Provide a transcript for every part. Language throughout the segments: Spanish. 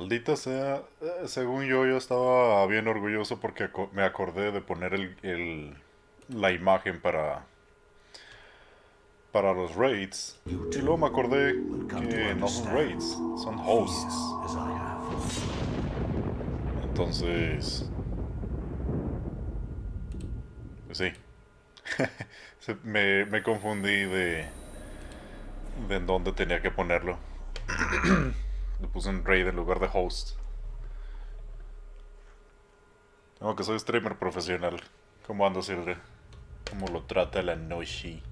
Maldita sea, eh, según yo, yo estaba bien orgulloso porque me acordé de poner el, la imagen para para los raids. Y luego me acordé que no son raids, son hosts. Entonces, sí, me, me confundí de de en dónde tenía que ponerlo. Le puse un raid en lugar de host. No, que soy streamer profesional. ¿Cómo ando, Silre? ¿Cómo lo trata la Noshi?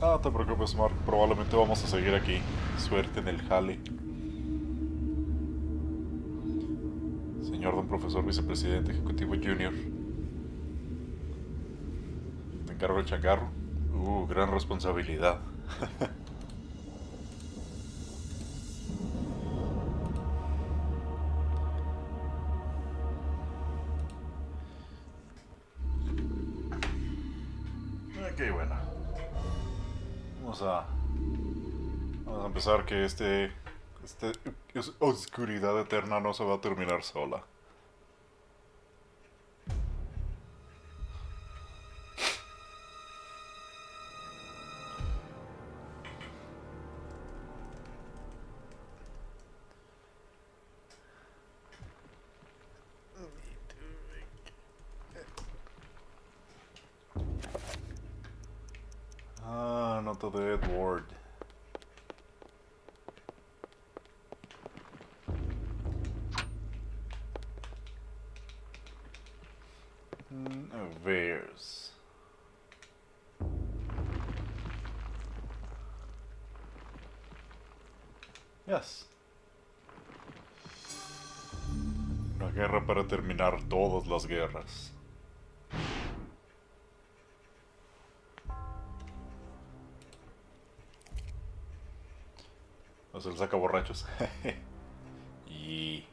No te preocupes, Mark. Probablemente vamos a seguir aquí. Suerte en el jale. Señor don profesor vicepresidente ejecutivo junior. Te encargo el changarro. Uh, gran responsabilidad. que este. Este. es- Oscuridad eterna no se va a terminar sola. Para terminar todas las guerras. O sea, el saca borrachos. y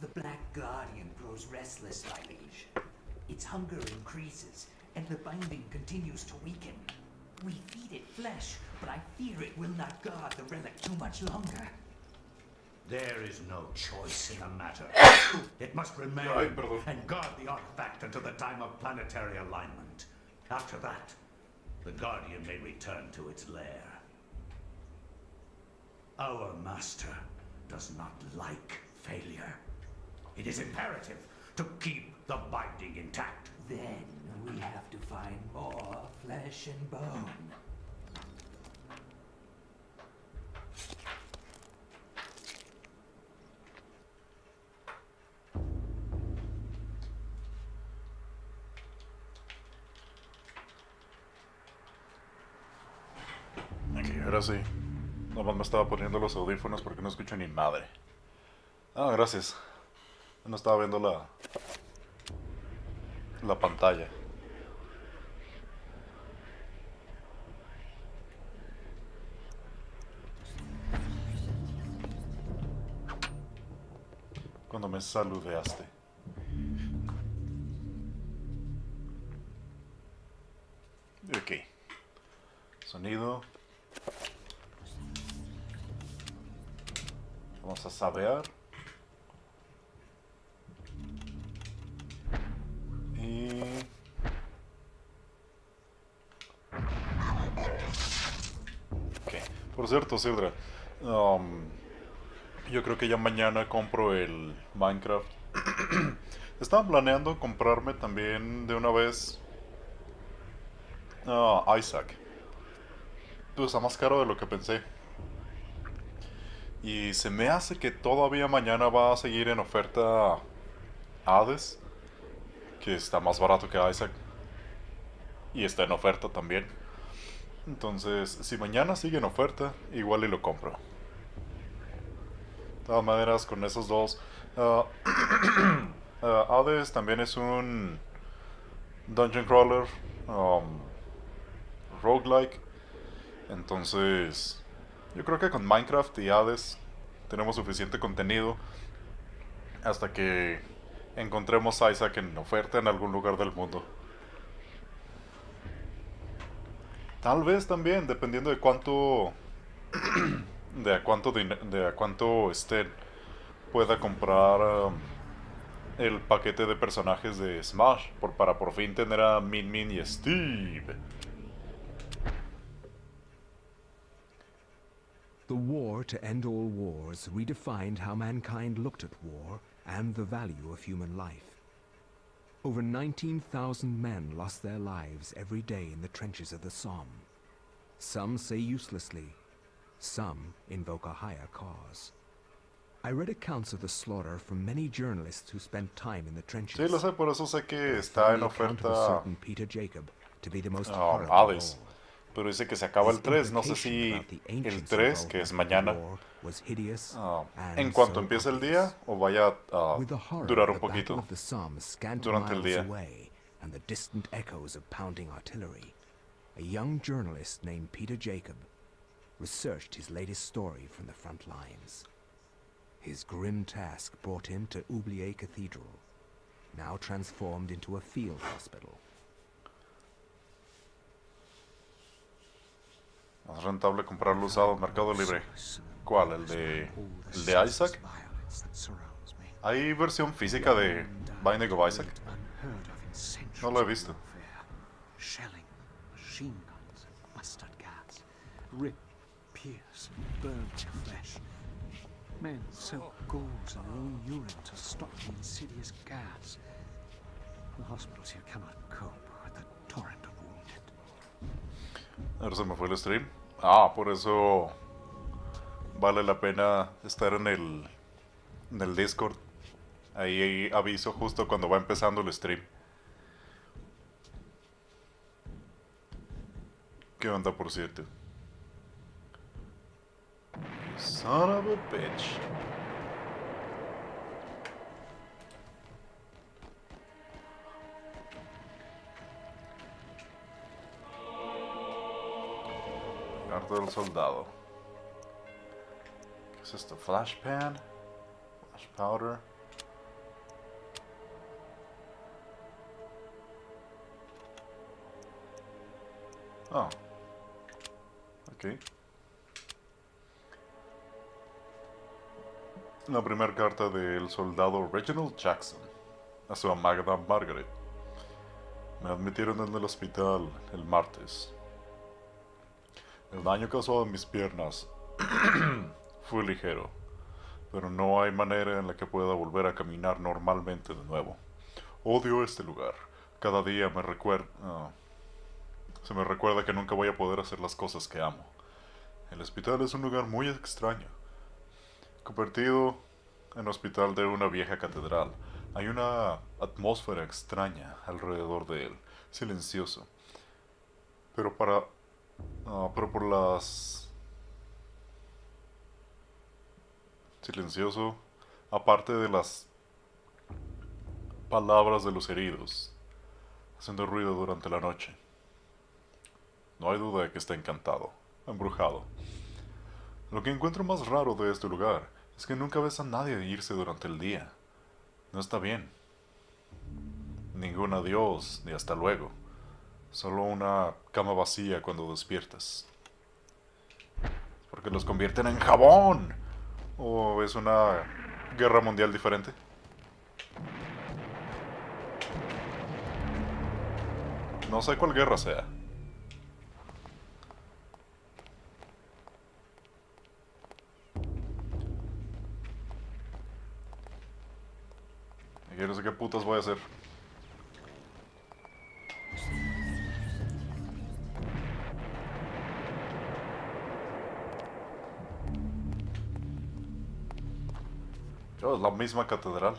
The Black Guardian grows restless, my liege. Its hunger increases, and the binding continues to weaken. We feed it flesh, but I fear it will not guard the relic too much longer. There is no choice in the matter. it must remain Ay, and guard the artifact until the time of planetary alignment. After that, the Guardian may return to its lair. Our master does not like failure. It is imperative to keep the binding intact. Then we have to find more flesh and bone. Ahora sí. Nomás me estaba poniendo los audífonos porque no escucho ni madre. Ah, gracias. No estaba viendo la. la pantalla. Cuando me saludeaste. Ok. Sonido. A saber. Y... Por cierto, Sidra. um, Yo creo que ya mañana compro el Minecraft. Estaba planeando comprarme también de una vez ah, Isaac. Pues está más caro de lo que pensé. Y se me hace que todavía mañana va a seguir en oferta Hades, que está más barato que Isaac. Y está en oferta también. Entonces, si mañana sigue en oferta, igual y lo compro. De todas maneras, con esos dos. ah, Hades también es un dungeon crawler, um, roguelike. Entonces, yo creo que con Minecraft y Hades tenemos suficiente contenido hasta que encontremos a Isaac en oferta en algún lugar del mundo. Tal vez también, dependiendo de cuánto de a cuánto de a cuánto estén pueda comprar um, el paquete de personajes de Smash por, para por fin tener a Min Min y Steve. The war to end all wars redefined how mankind looked at war and the value of human life. Over 19,000 men lost their lives every day in the trenches of the Somme. Some say uselessly, some invoke a higher cause. I read accounts of the slaughter from many journalists who spent time in the trenches. Sí, lo sé, por eso sé que está en the account of a oferta Peter Jacob to be the most um, horrible. Pero dice que se acaba el His 3, no sé si el ancients 3, que es mañana, war was hideous ah, and en cuanto empiece el día o vaya a the durar un poquito. of the Somme scant durante el día. and the distant echoes of pounding artillery, a young journalist named Peter Jacob researched his latest story from the front lines. His grim task brought him to Oublier Cathedral, now transformed into a field hospital. Más rentable comprarlo usado en Mercado Libre. ¿Cuál? ¿El de, el de Isaac? ¿Hay versión física de Binding of Isaac? No lo he visto. Men soak gauze in their own urine to stop the insidious gas. The hospitals here cannot cope Ahora se me fue el stream. Ah, por eso vale la pena estar en el, en el Discord. Ahí aviso justo cuando va empezando el stream. ¿Qué onda, por cierto? Son of bitch. Carta del soldado. ¿Qué es esto? Flash pan? Flash powder. Oh. Ok. La primera carta del soldado Reginald Jackson a su amada Margaret. Me admitieron en el hospital el martes. El daño causado en mis piernas fue ligero, pero no hay manera en la que pueda volver a caminar normalmente de nuevo. Odio este lugar. Cada día me recuerda... se me recuerda que nunca voy a poder hacer las cosas que amo. El hospital es un lugar muy extraño. Convertido en hospital de una vieja catedral, hay una atmósfera extraña alrededor de él, silencioso. Pero para Ah, pero por las... Silencioso. Aparte de las palabras de los heridos, haciendo ruido durante la noche. No hay duda de que está encantado, embrujado. Lo que encuentro más raro de este lugar es que nunca ves a nadie irse durante el día. No está bien. Ningún adiós ni hasta luego. Solo una cama vacía cuando despiertas. Porque los convierten en jabón. ¿O es una guerra mundial diferente? No sé cuál guerra sea. Y no sé qué putas voy a hacer. Es la misma catedral.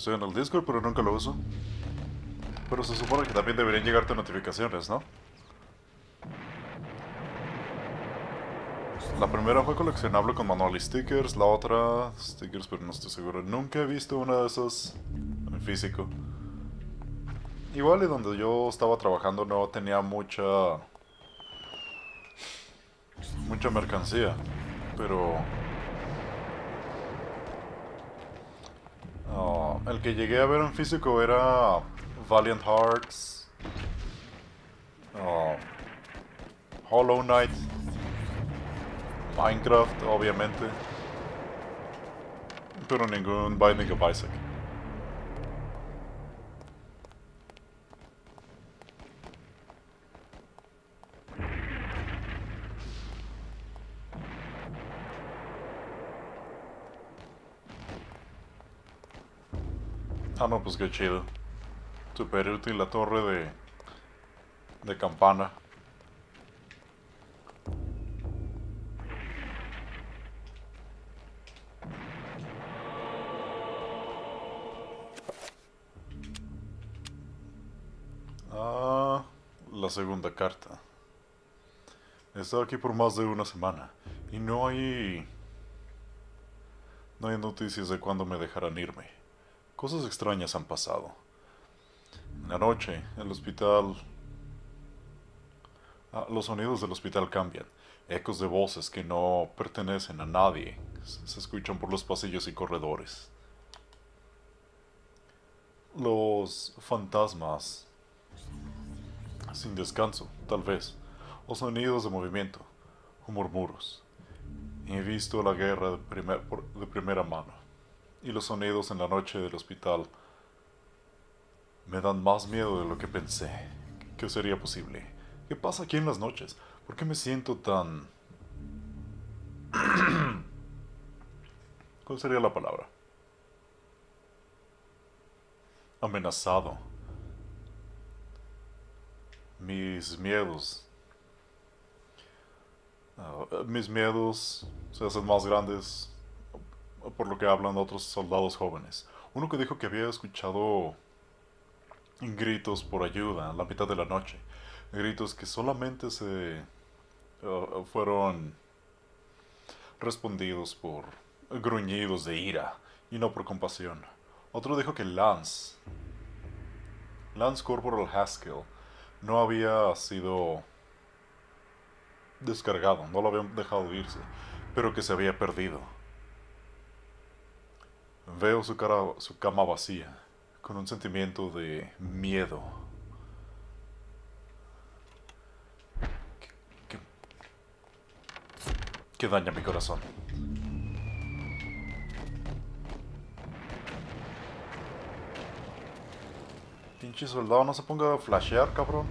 Estoy en el Discord, pero nunca lo uso. Pero se supone que también deberían llegarte notificaciones, ¿no? La primera fue coleccionable con manual y stickers, la otra stickers, pero no estoy seguro. Nunca he visto una de esas en físico. Igual y donde yo estaba trabajando no tenía mucha... mucha mercancía, pero... Ah, el que llegué a ver en físico era Valiant Hearts, ah, Hollow Knight, Minecraft, obviamente, pero ningún Binding of Isaac. Ah, no, pues qué chido. Super útil la torre de. de campana. Ah, la segunda carta. He estado aquí por más de una semana y no hay. No hay noticias de cuándo me dejarán irme. Cosas extrañas han pasado. En la noche, el hospital... Ah, los sonidos del hospital cambian. Ecos de voces que no pertenecen a nadie se escuchan por los pasillos y corredores. Los fantasmas sin descanso, tal vez, o sonidos de movimiento, o murmuros. He visto la guerra de primera mano, y los sonidos en la noche del hospital me dan más miedo de lo que pensé que sería posible. ¿Qué pasa aquí en las noches? ¿Por qué me siento tan... ¿Cuál sería la palabra? Amenazado. Mis miedos. ah, mis miedos se hacen más grandes por lo que hablan otros soldados jóvenes. Uno que dijo que había escuchado gritos por ayuda a la mitad de la noche. Gritos que solamente se uh, fueron respondidos por gruñidos de ira y no por compasión. Otro dijo que Lance, Lance Corporal Haskell, no había sido descargado, no lo habían dejado irse, pero que se había perdido. Veo su cara, su cama vacía, con un sentimiento de miedo. Que, que- que daña mi corazón. Pinche soldado no se ponga a flashear, cabrón.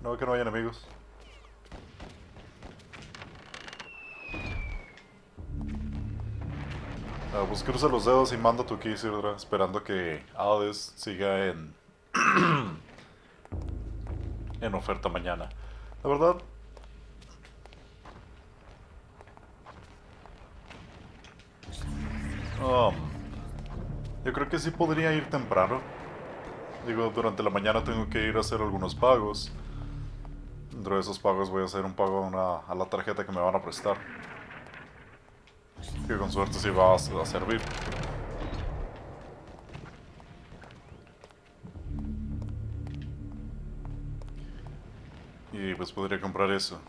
No ve que no hay enemigos. Pues cruza los dedos y manda tu key, Sirdra, esperando que Hades siga en. en oferta mañana. La verdad. um, yo creo que sí podría ir temprano. Digo, durante la mañana tengo que ir a hacer algunos pagos. Dentro de esos pagos voy a hacer un pago a, una- a la tarjeta que me van a prestar. Que con suerte sí va a, servir. Y pues podría comprar eso.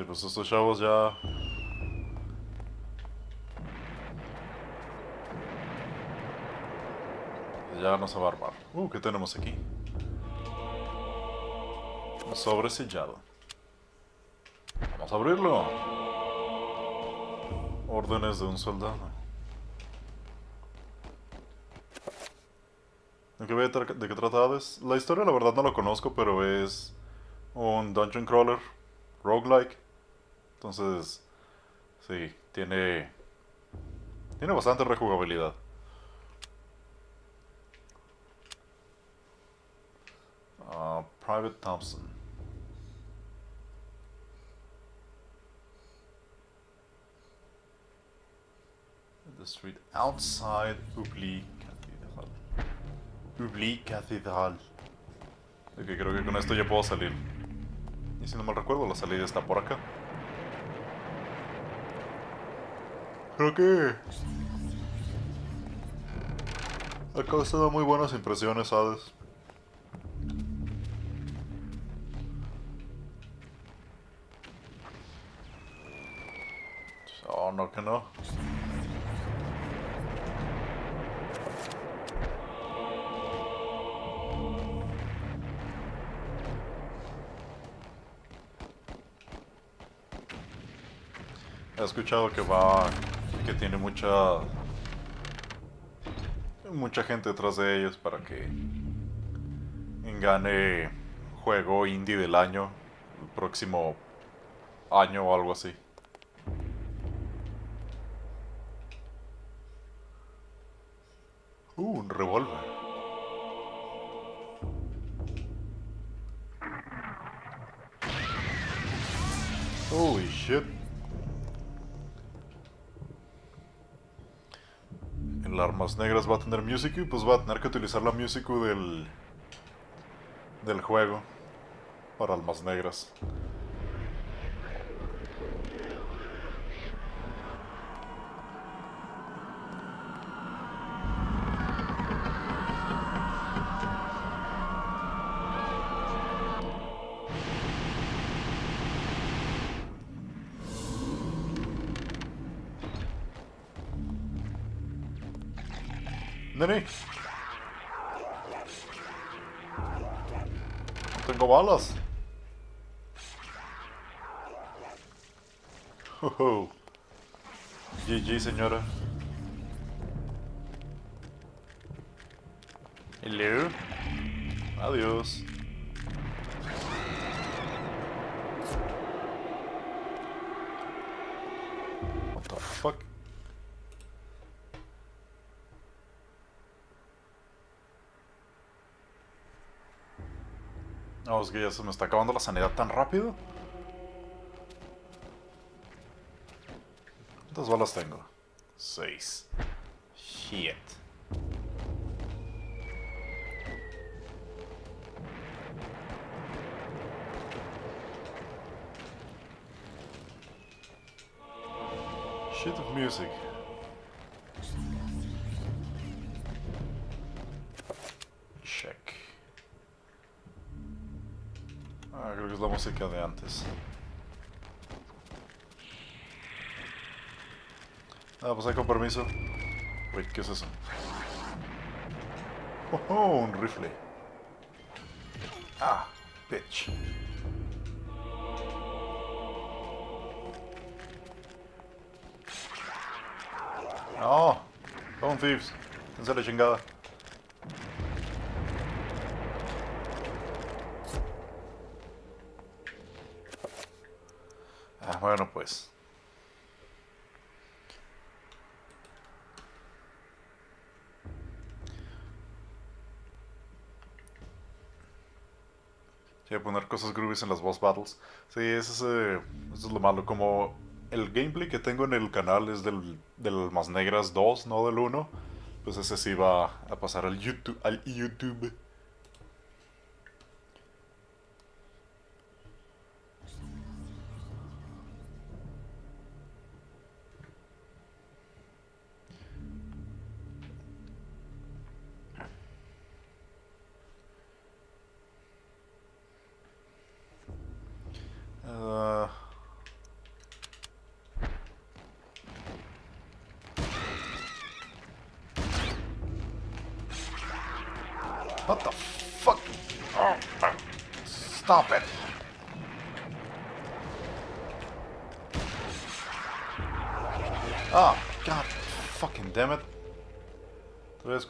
Sí, pues estos chavos ya... Ya no se va a armar. Uh, ¿qué tenemos aquí? Un. Vamos a abrirlo. Órdenes de un soldado. ¿De qué, de qué trata Hades? La historia la verdad no lo conozco, pero es un dungeon crawler roguelike. Entonces, sí, tiene tiene bastante rejugabilidad. Ah, Private Thompson. The street outside Ubli Cathedral. Ubli Cathedral. Ok, creo que con esto ya puedo salir. Y si no mal recuerdo, la salida está por acá. Creo que... Se da muy buenas impresiones, Hades. Oh, no, que no. He escuchado que va, que tiene mucha, mucha gente detrás de ellos para que gane juego indie del año, el próximo año o algo así. Uh, un revólver. Negras va a tener Musicu, pues va a tener que utilizar la Musicu del del juego para almas negras. Que ya se me está acabando la sanidad tan rápido. ¿Cuántas balas tengo? Seis. Shit. Shit of music. Música de antes. Ah, pues ahí con permiso. Wait, ¿qué es eso? Oh, oh, un rifle. Ah, bitch. No, Bone Thieves. Dense la chingada. Ah, bueno, pues. Sí, poner cosas groovies en las boss battles. Sí, eh, eso es lo malo. Como el gameplay que tengo en el canal es del, del Más Negras 2, no del 1, pues ese sí va a pasar al YouTube. Al YouTube.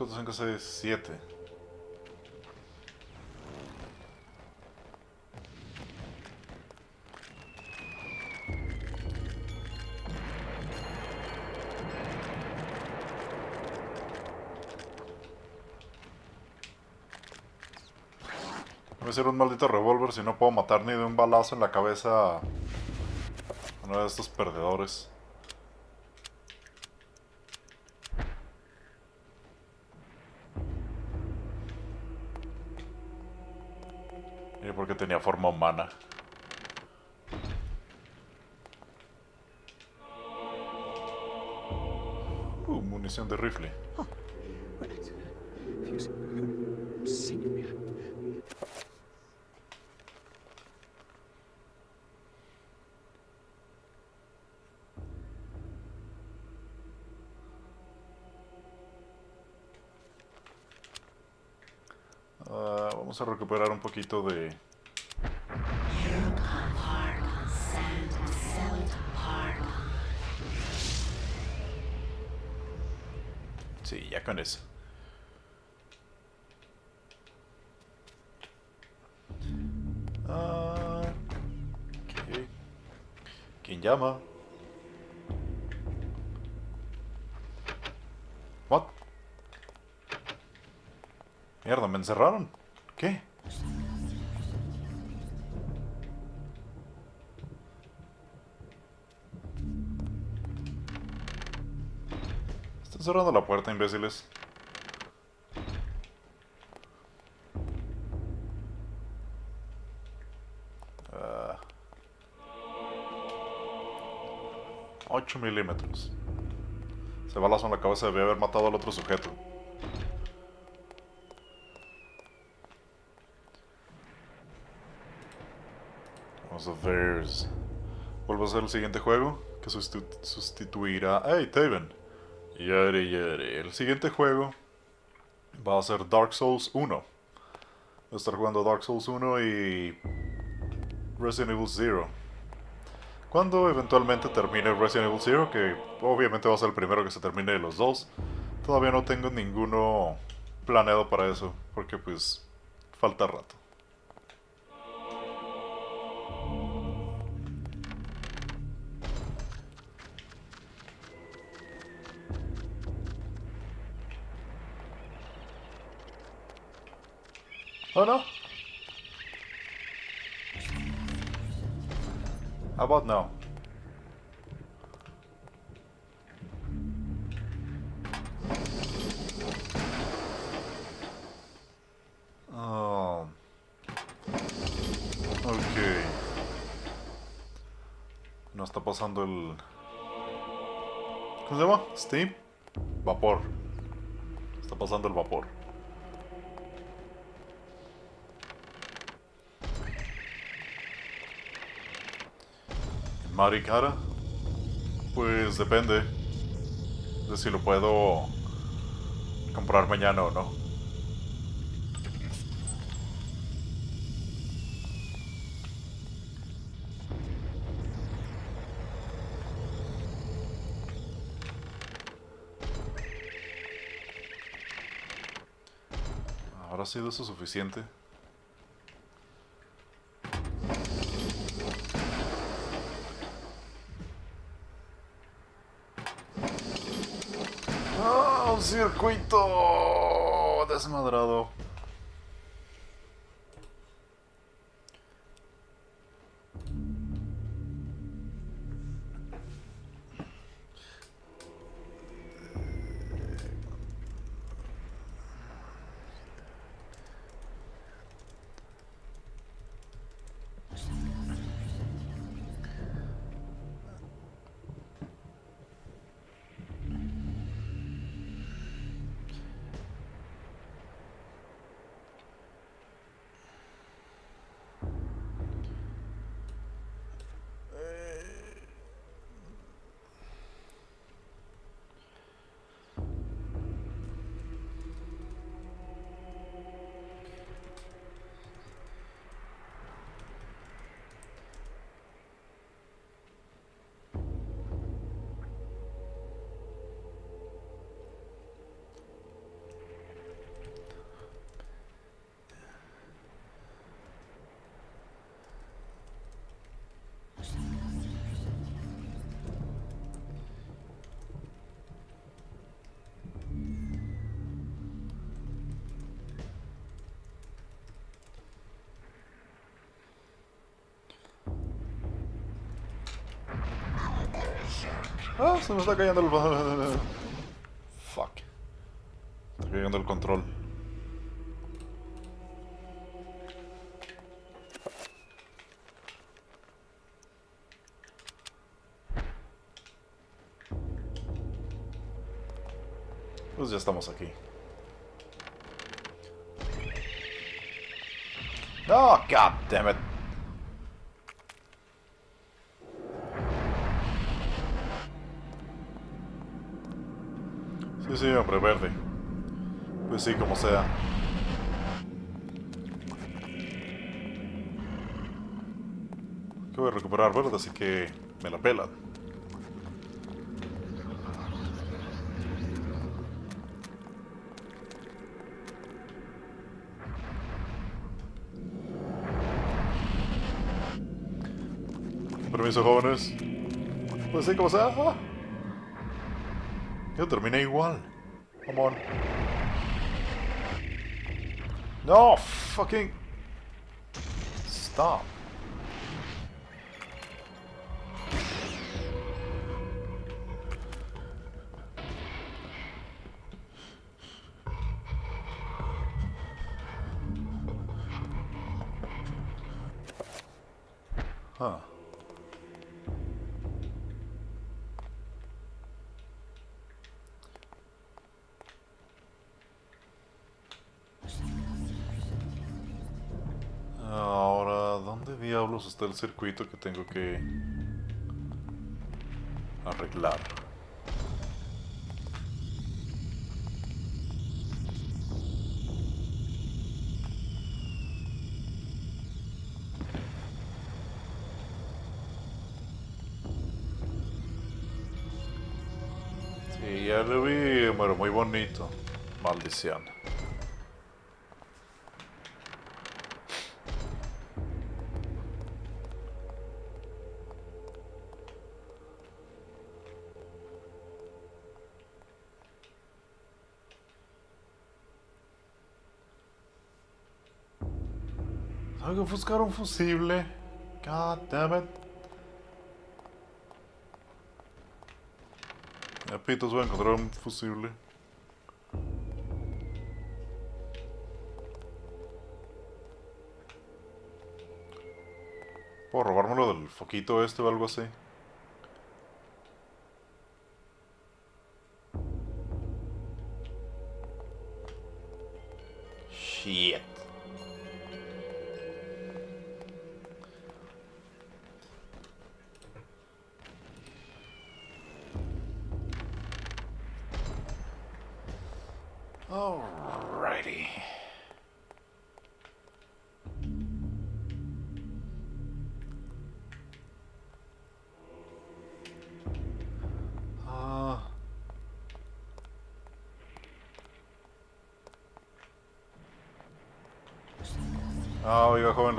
4, 5, 6, 7. Voy a un maldito revólver si no puedo matar ni de un balazo en la cabeza a uno de estos perdedores. Munición de rifle. Ah, vamos a recuperar un poquito de... con eso. Ah, ok. ¿Quién llama? What? Mierda, me encerraron. Están cerrando la puerta, imbéciles. Ah. 8 milímetros. Se balazo en la cabeza debía haber matado al otro sujeto. Vamos a ver. Vuelvo a hacer el siguiente juego que sustitu- sustituirá. ¡Hey, Taven! Yare, yare. El siguiente juego va a ser Dark Souls 1. Voy a estar jugando Dark Souls 1 y Resident Evil 0. Cuando eventualmente termine Resident Evil 0, que obviamente va a ser el primero que se termine de los dos, todavía no tengo ninguno planeado para eso, porque pues falta rato. No. How about. No está pasando el... ¿Cómo se llama? Steam. Vapor. Está pasando el vapor. Maricara. Pues depende de si lo puedo comprar mañana o no. ¿Habrá sido eso suficiente? Circuito! Desmadrado. Ah, se me está cayendo el... Fuck. Está cayendo el control. Pues ya estamos aquí. Oh, god damn it. Sí, sí, hombre, verde. Pues sí, como sea. Que voy a recuperar verde, así que me la pelan. Permiso, jóvenes. Pues sí, como sea. Yo terminé igual. Come on. No, fucking. Stop. Está el circuito que tengo que arreglar? Sí, ya lo vi, pero muy bonito. Maldición. Que buscar un fusible. God damn it. Ya pitos voy a encontrar un fusible. ¿Puedo robármelo del foquito este o algo así?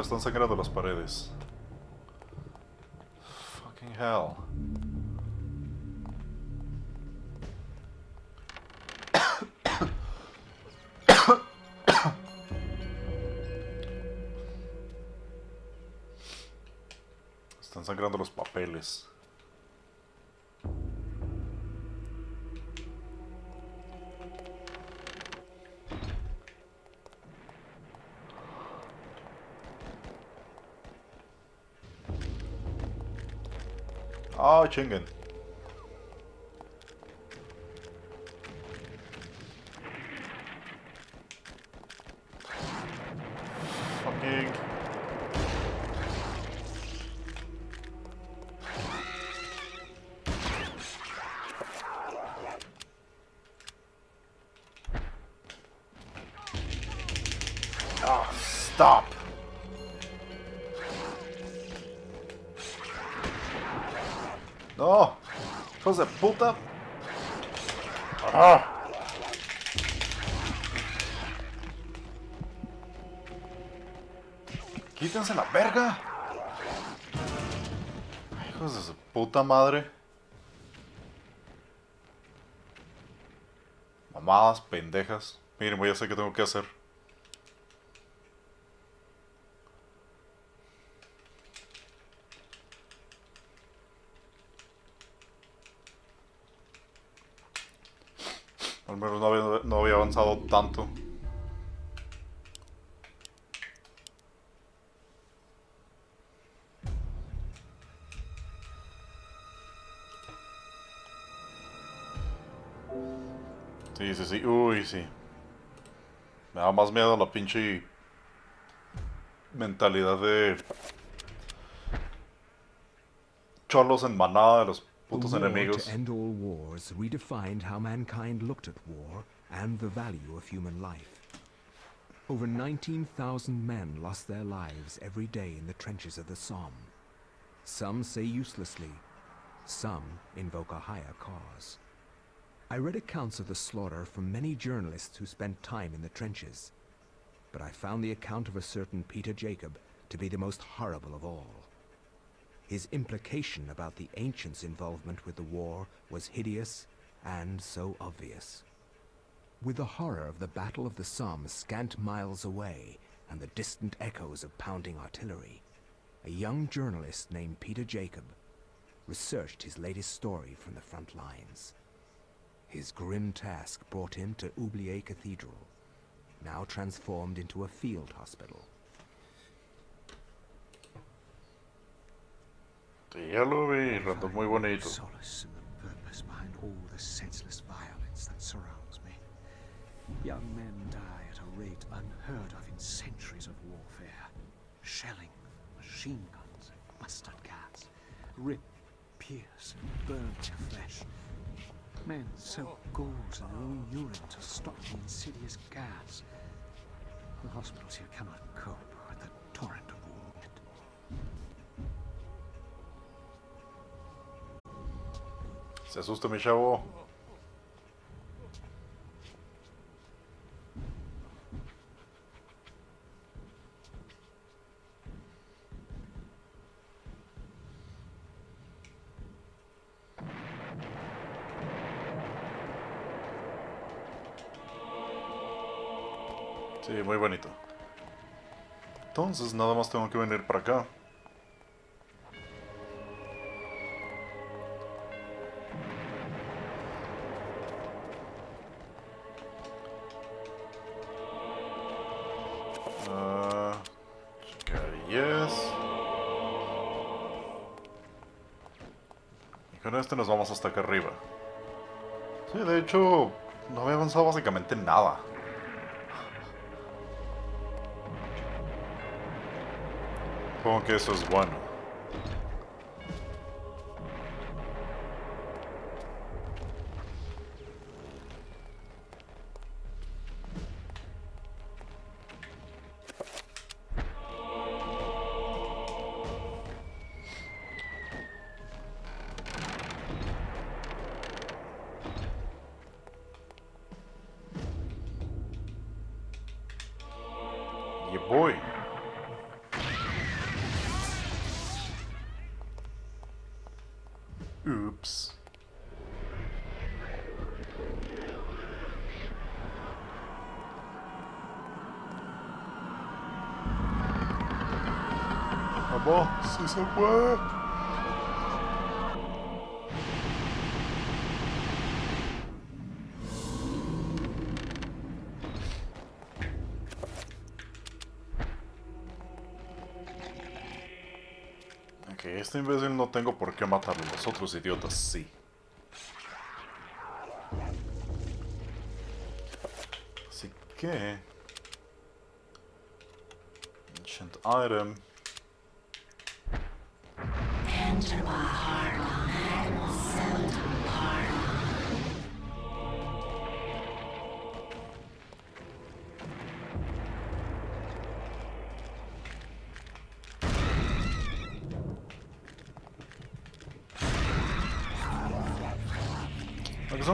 Están sangrando las paredes. չեն գնա madre. Mamadas, pendejas. Miren, voy a hacer qué tengo que hacer. Más miedo la pinche mentalidad de cholos en manada de los putos enemigos. to end all wars redefined how mankind looked at war and the value of human life. Over 19,000 men lost their lives every day in the trenches of the Somme. Some say uselessly, some invoke a higher cause. I read accounts of the slaughter from many journalists who spent time in the trenches, but I found the account of a certain Peter Jacob to be the most horrible of all. His implication about the ancients' involvement with the war was hideous and so obvious. With the horror of the Battle of the Somme scant miles away and the distant echoes of pounding artillery, a young journalist named Peter Jacob researched his latest story from the front lines. His grim task brought him to Oublier Cathedral, now transformed into a field hospital. Ya lo vi, rato muy bonito. Solace in the purpose behind all the senseless violence that surrounds me. Young men die at a rate unheard of in centuries of warfare. Shelling, machine guns, mustard gas, rip, pierce, and burn their flesh. Men soak gauze in their own urine to stop the insidious gas. The hospitals here cannot cope with the torrent of wounded. Se asusta mi chavo. Entonces nada más tengo que venir para acá. Ah, nos vamos hasta acá arriba. Sí, de hecho, no había avanzado básicamente nada. Supongo que eso es bueno. Ok, este imbécil no tengo por qué matarlo, los otros idiotas sí. Así que... Ancient item.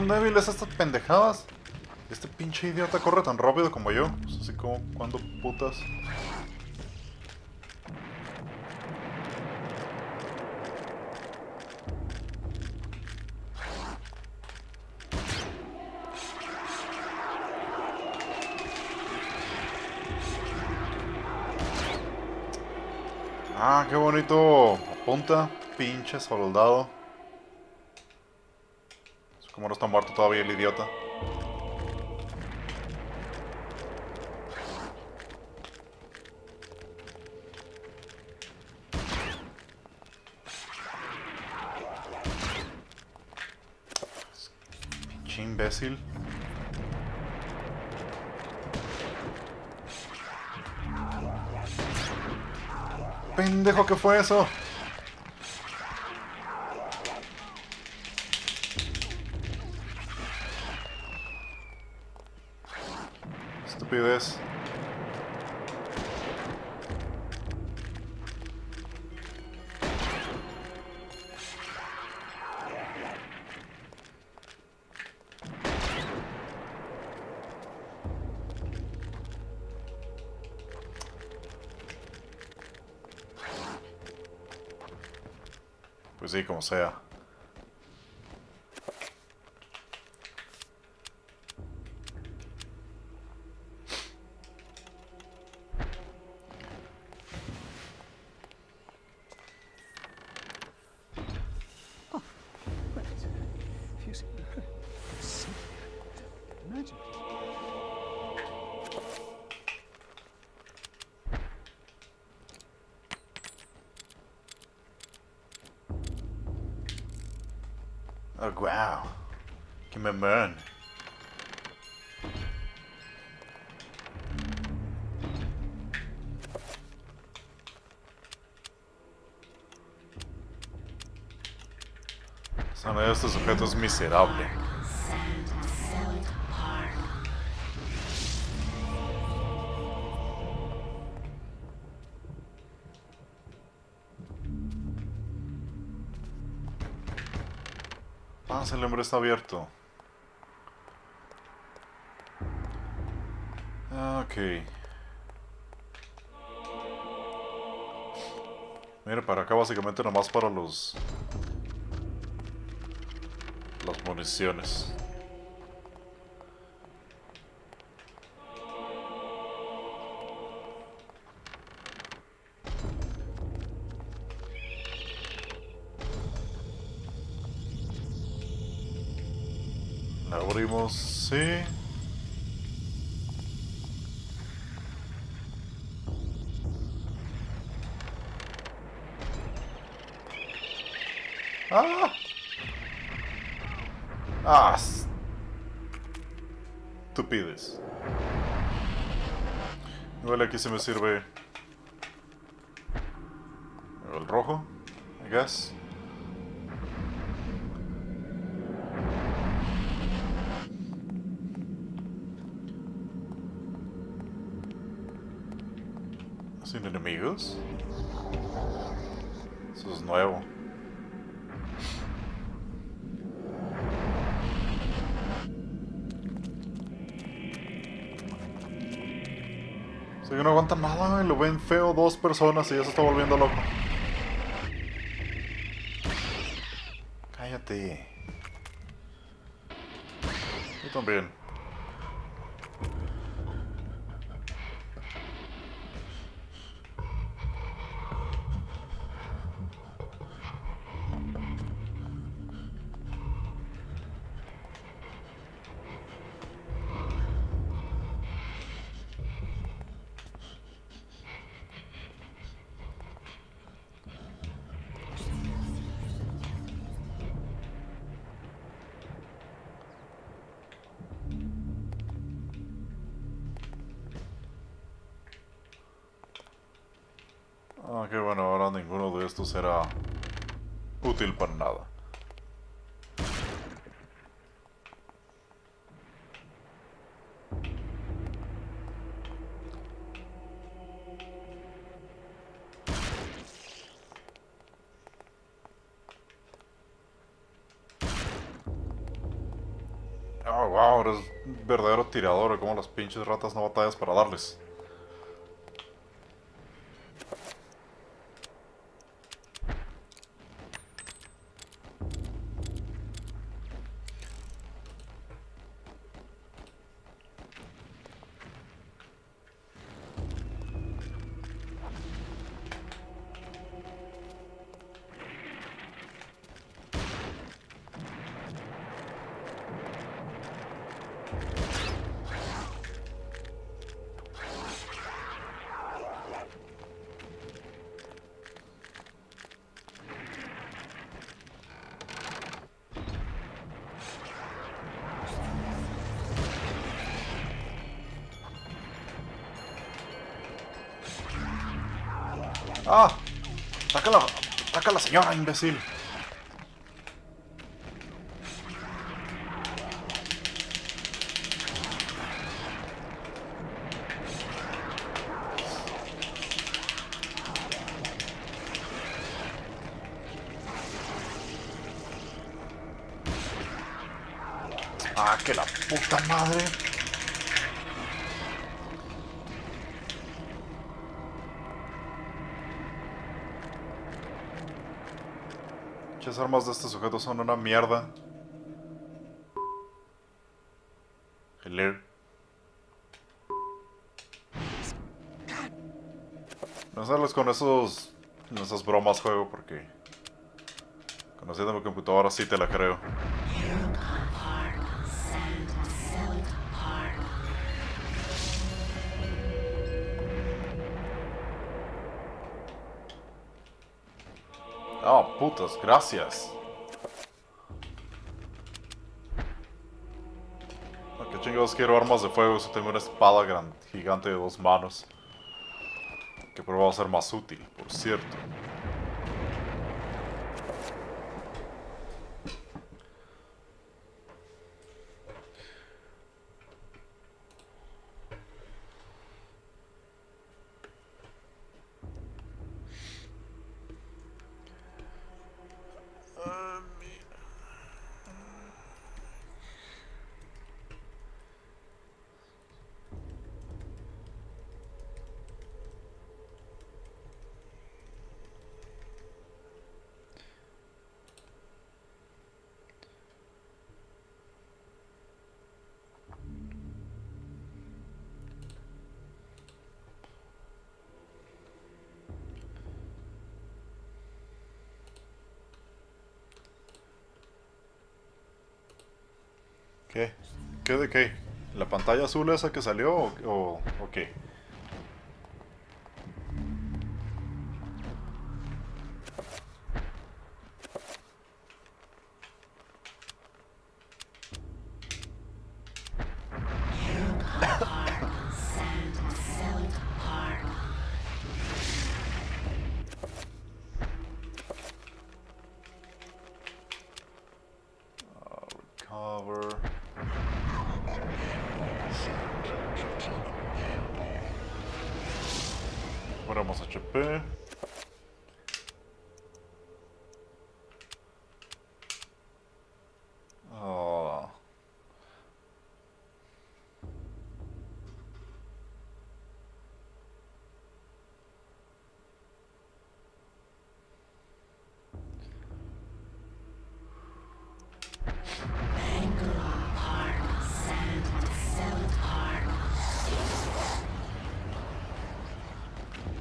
Porque son débiles estas pendejadas. Este pinche idiota corre tan rápido como yo. Así como cuando putas. Ah, qué bonito. Apunta, pinche soldado. Está muerto todavía el idiota. Pinche imbécil. Pendejo, ¿qué fue eso? Estupidez. Pues sí, como sea. De estos objetos miserable. Ah, el hombre está abierto. Ok. Mira, para acá básicamente nomás para los... Las municiones. Igual aquí se me sirve... El rojo, I guess. ¿Sin enemigos? Eso es nuevo. Que no aguanta nada, güey, lo ven feo dos personas y ya se está volviendo loco. Cállate. Yo también. Tirador. Como las pinches ratas no batallas para darles. ¡Saca a la señora, imbécil! ¡Ah, que la puta madre! Las armas de este sujeto son una mierda. Hello. No sales con esos. con esas bromas juego porque. Conociendo mi computadora sí te la creo. Oh, putas, gracias. ¿A ¿Qué chingados quiero armas de fuego si tengo una espada gran, gigante de dos manos? Que prueba a ser más útil, por cierto. ¿Qué? ¿Qué de qué? ¿La pantalla azul esa que salió o, o, o qué?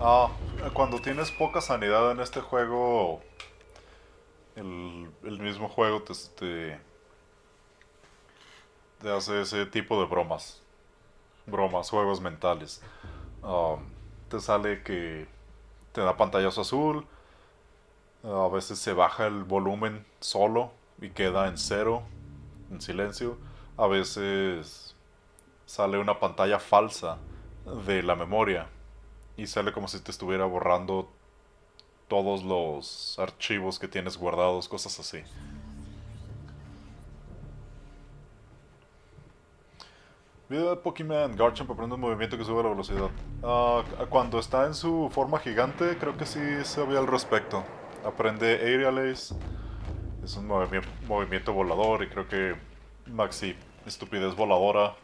Ah, cuando tienes poca sanidad en este juego, el, mismo juego te, te, hace ese tipo de bromas. Bromas, juegos mentales. Um, te sale que te da pantallazo azul. A veces se baja el volumen solo y queda en cero, en silencio. A veces sale una pantalla falsa de la memoria y sale como si te estuviera borrando todos los archivos que tienes guardados, cosas así. Video de Pokémon Garchomp aprende un movimiento que sube la velocidad. Ah, cuando está en su forma gigante, creo que sí sabía al respecto. Aprende Aerial Ace. Es un movimiento volador y creo que Maxi, estupidez voladora,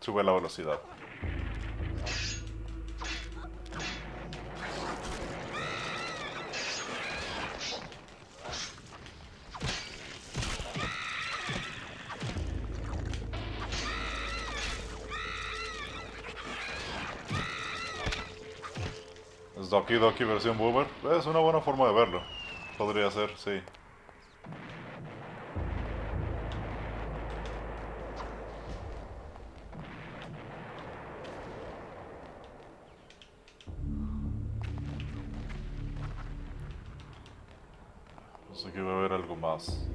sube la velocidad. Doki Doki versión Boomer. Es una buena forma de verlo. Podría ser, sí. Sé que va a haber algo más.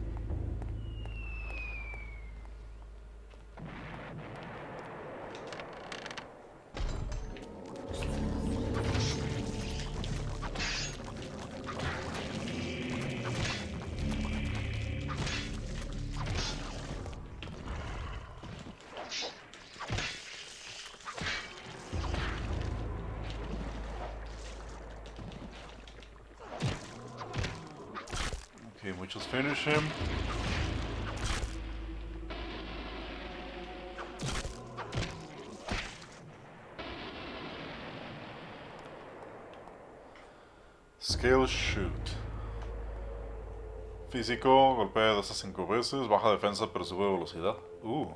Físico, golpea 2 a 5 veces, baja defensa pero sube velocidad. Uh.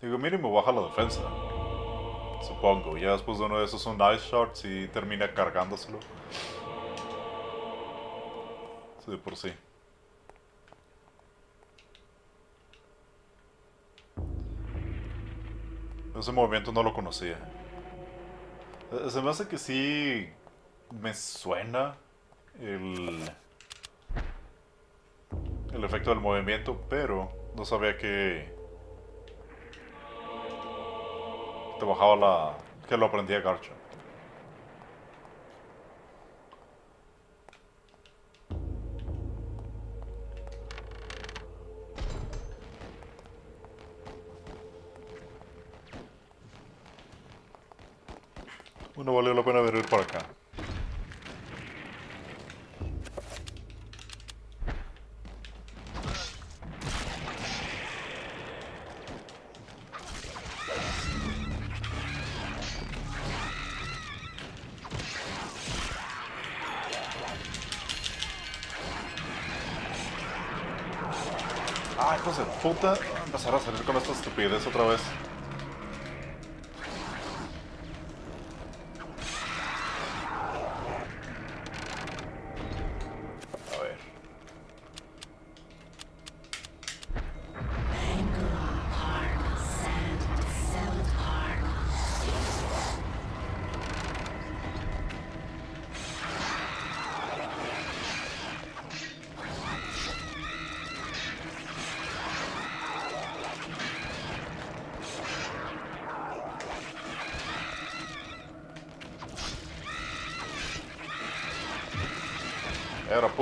Digo, mínimo baja la defensa. Supongo. Ya después de uno de esos un Ice Shard y termina cargándoselo. Sí, de por sí. Ese movimiento no lo conocía. Eh, se me hace que sí me suena el, el efecto del movimiento, pero no sabía que te bajaba la... que lo aprendía Garcha. Bueno, valió la pena venir por acá. Empezar a salir con esta estupidez otra vez.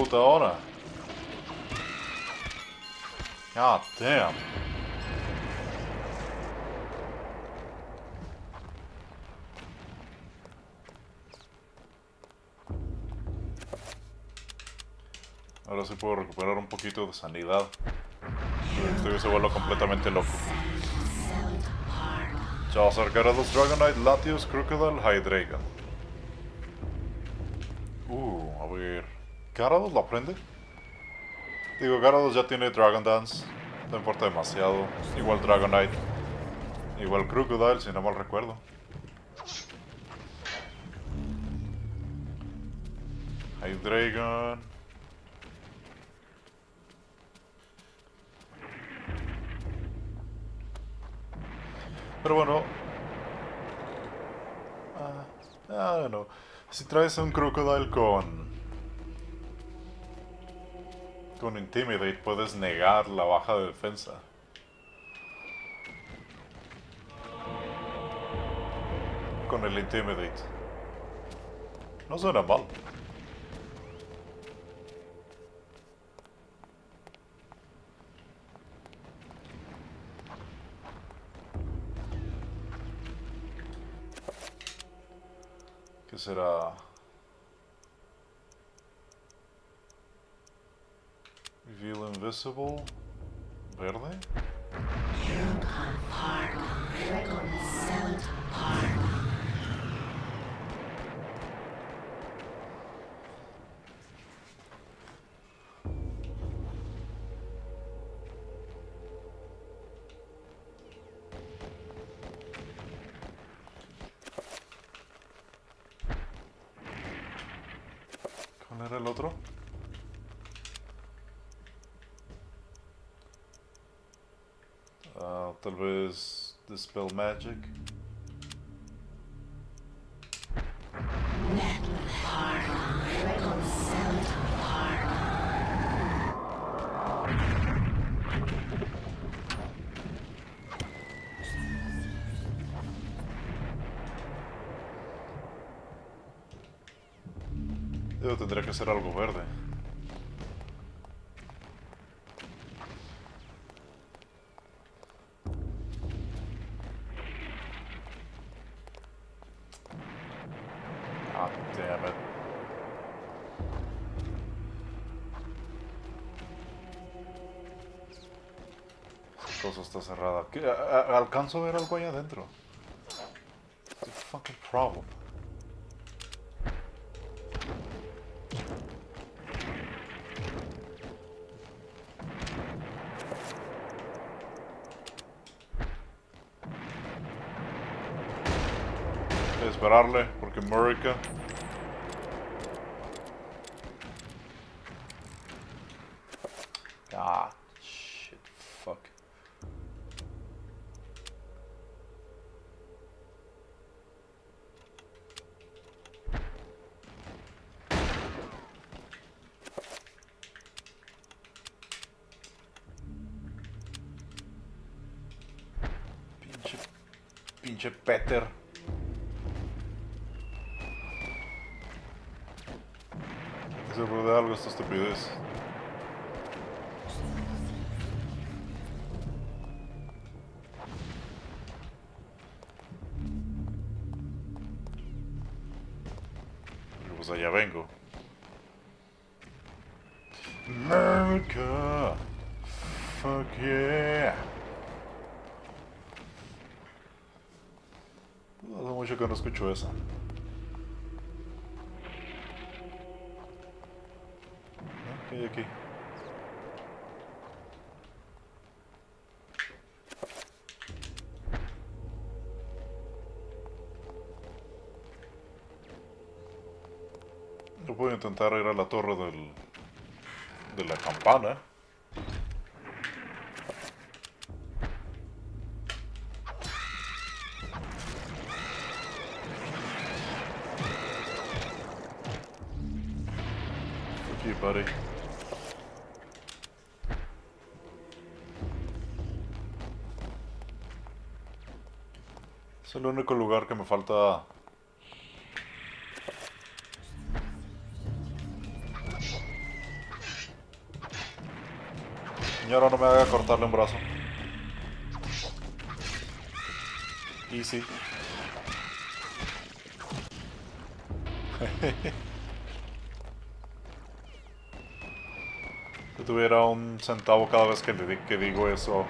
Era puta hora. God damn. Ahora sí puedo recuperar un poquito de sanidad. Estoy se vuelve completamente loco. Charizard, los Dragonite, Latios, Crocodile, Hydreigon. ¿Garados lo aprende? Digo, Garados ya tiene Dragon Dance. No importa demasiado. Igual Dragonite. Igual Crocodile, si no mal recuerdo. Hay Dragon. Pero bueno. Ah, ah, no. Si traes un Crocodile con. Con Intimidate, puedes negar la baja de defensa. Con el Intimidate. No suena mal. ¿Qué será? Reveal Invisible. Verde. Magic. Yo tendría que ser algo verde. Alcanzo a ver algo ahí adentro. What's the fucking problem? Hay que esperarle, porque Murica. Ah, shit, fuck. Pinche, pinche mucho que no escucho esa. ¿Qué hay aquí? Yo puedo intentar ir a la torre del, de la campana. Único lugar que me falta. Señora, no me haga cortarle un brazo. Easy. Si tuviera un centavo cada vez que, le que digo eso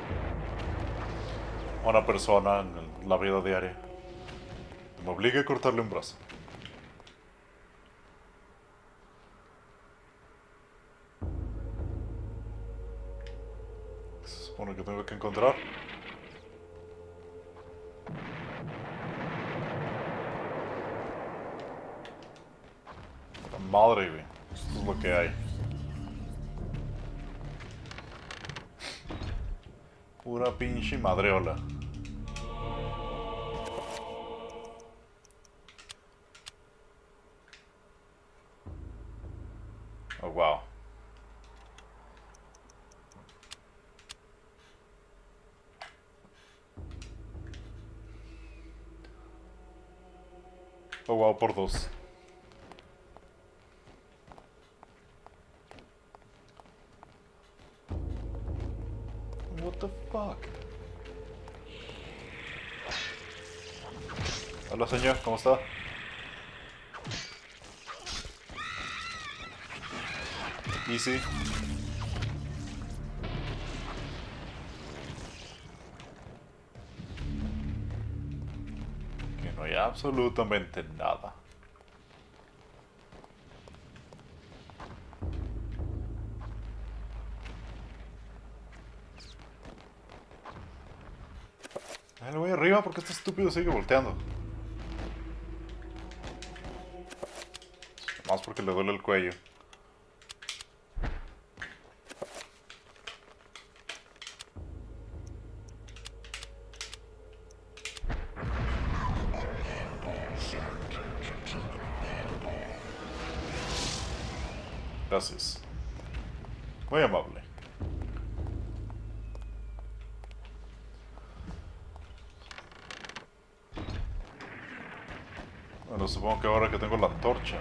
a una persona en la vida diaria obligue a cortarle un brazo. Se supone que tengo que encontrar. La madre, güey. Esto es lo que hay. Pura pinche madreola. Por dos. What the fuck? Hola señor, ¿cómo está? Easy. Absolutamente nada. Le voy arriba porque este estúpido sigue volteando. Más porque le duele el cuello. Gracias. Muy amable. Bueno, supongo que ahora que tengo la antorcha.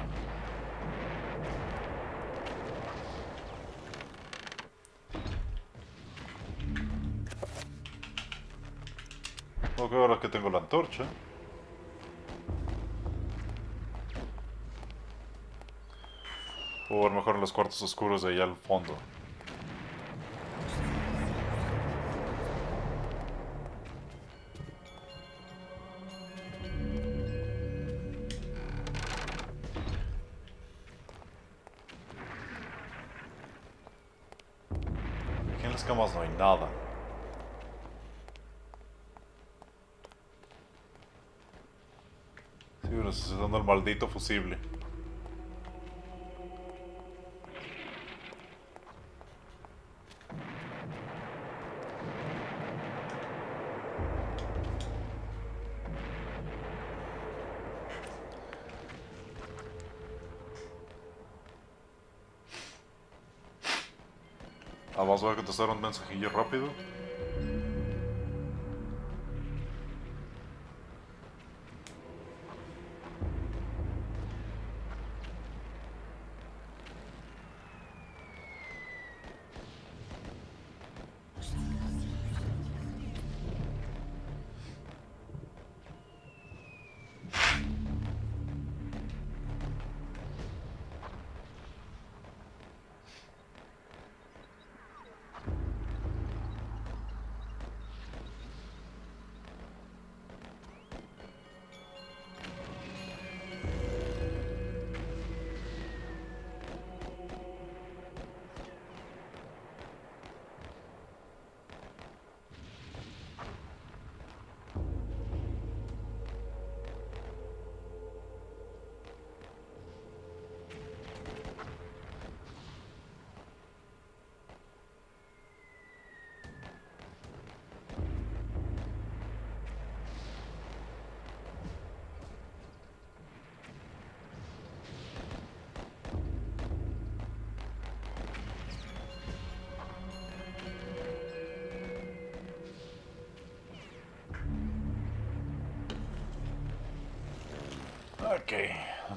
Supongo que antorcha. Ver mejor en los cuartos oscuros de allá al fondo. Maldito fusible. Vamos a contestar un mensajillo rápido.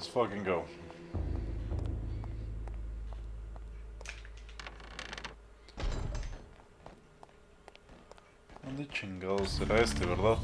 Let's fucking go. ¿Dónde chingados será este, verdad?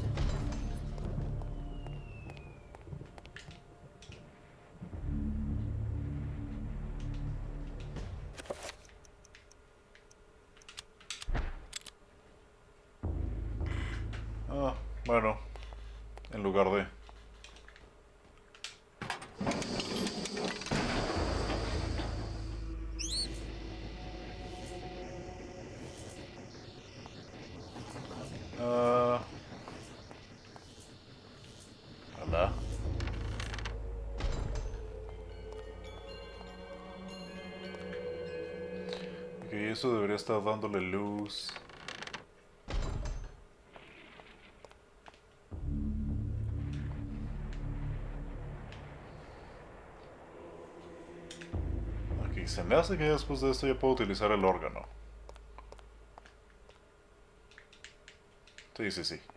Eso debería estar dándole luz. Aquí se me hace que después de esto ya puedo utilizar el órgano. Sí, sí, sí.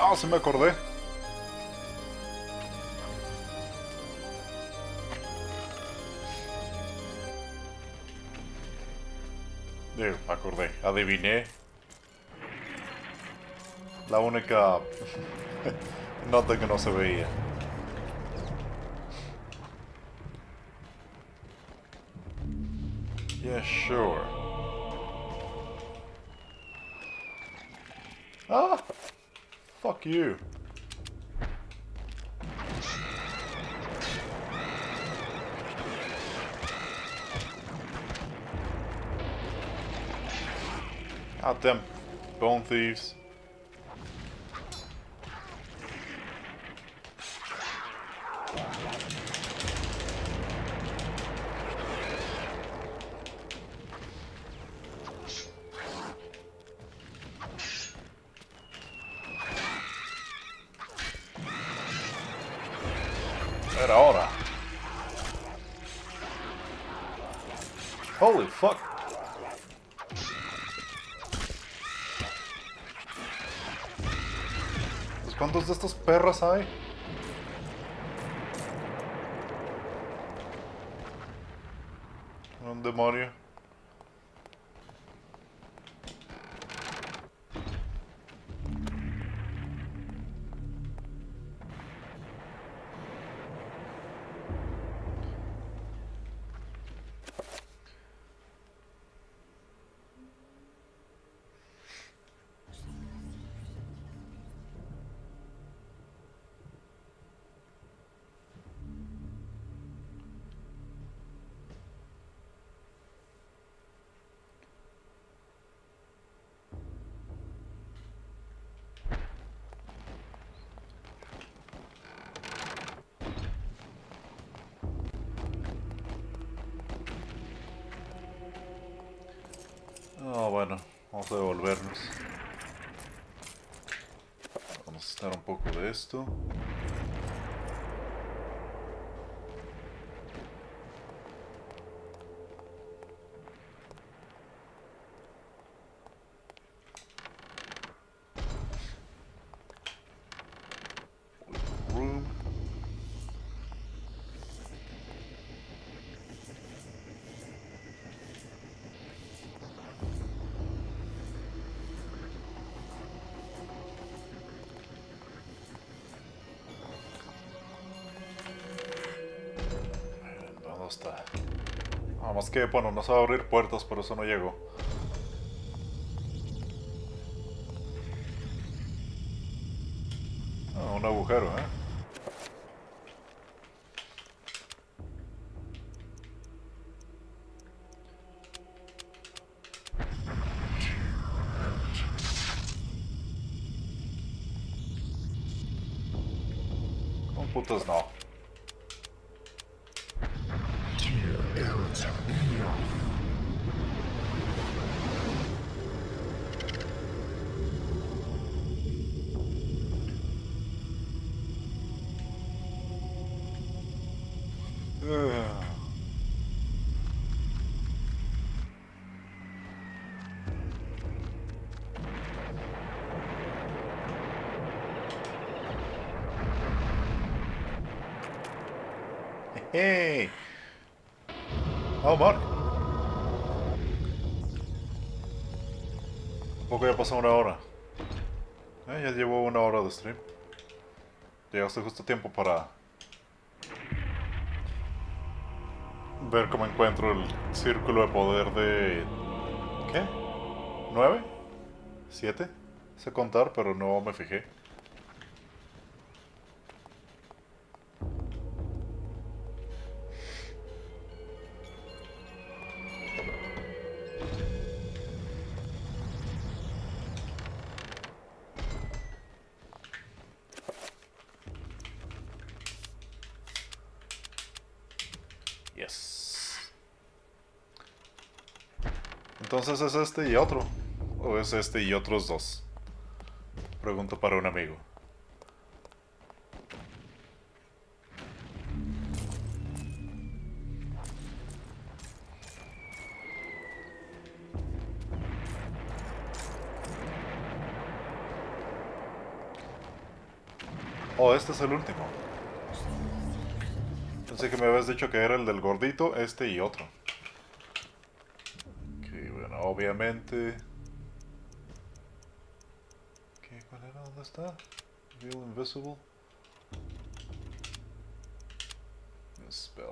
Ah, se me acordé. Digo, acordé, adiviné. La única nota que no se veía. Yeah, sure. Fuck you. Out them bone thieves. Perros hay? Un demonio. A devolvernos. Vamos a estar un poco de esto. Que, bueno, no sabe abrir puertas, por eso no llego. Ah, un agujero, ¿eh? Un putos no. Ugh. Hey. Oh, Mark. Poco ya pasó una hora. Eh, ya llevo una hora de stream. Llegaste justo a tiempo para ver cómo encuentro el círculo de poder de... ¿Qué? ¿Nueve? ¿Siete? Sé contar, pero no me fijé. Entonces es este y otro. ¿O es este y otros dos? Pregunto para un amigo. Oh, este es el último. Pensé que me habías dicho que era el del gordito, este y otro. Ok, bueno, obviamente... ¿Qué? ¿Cuál era? ¿Dónde está? Real Invisible. Spell.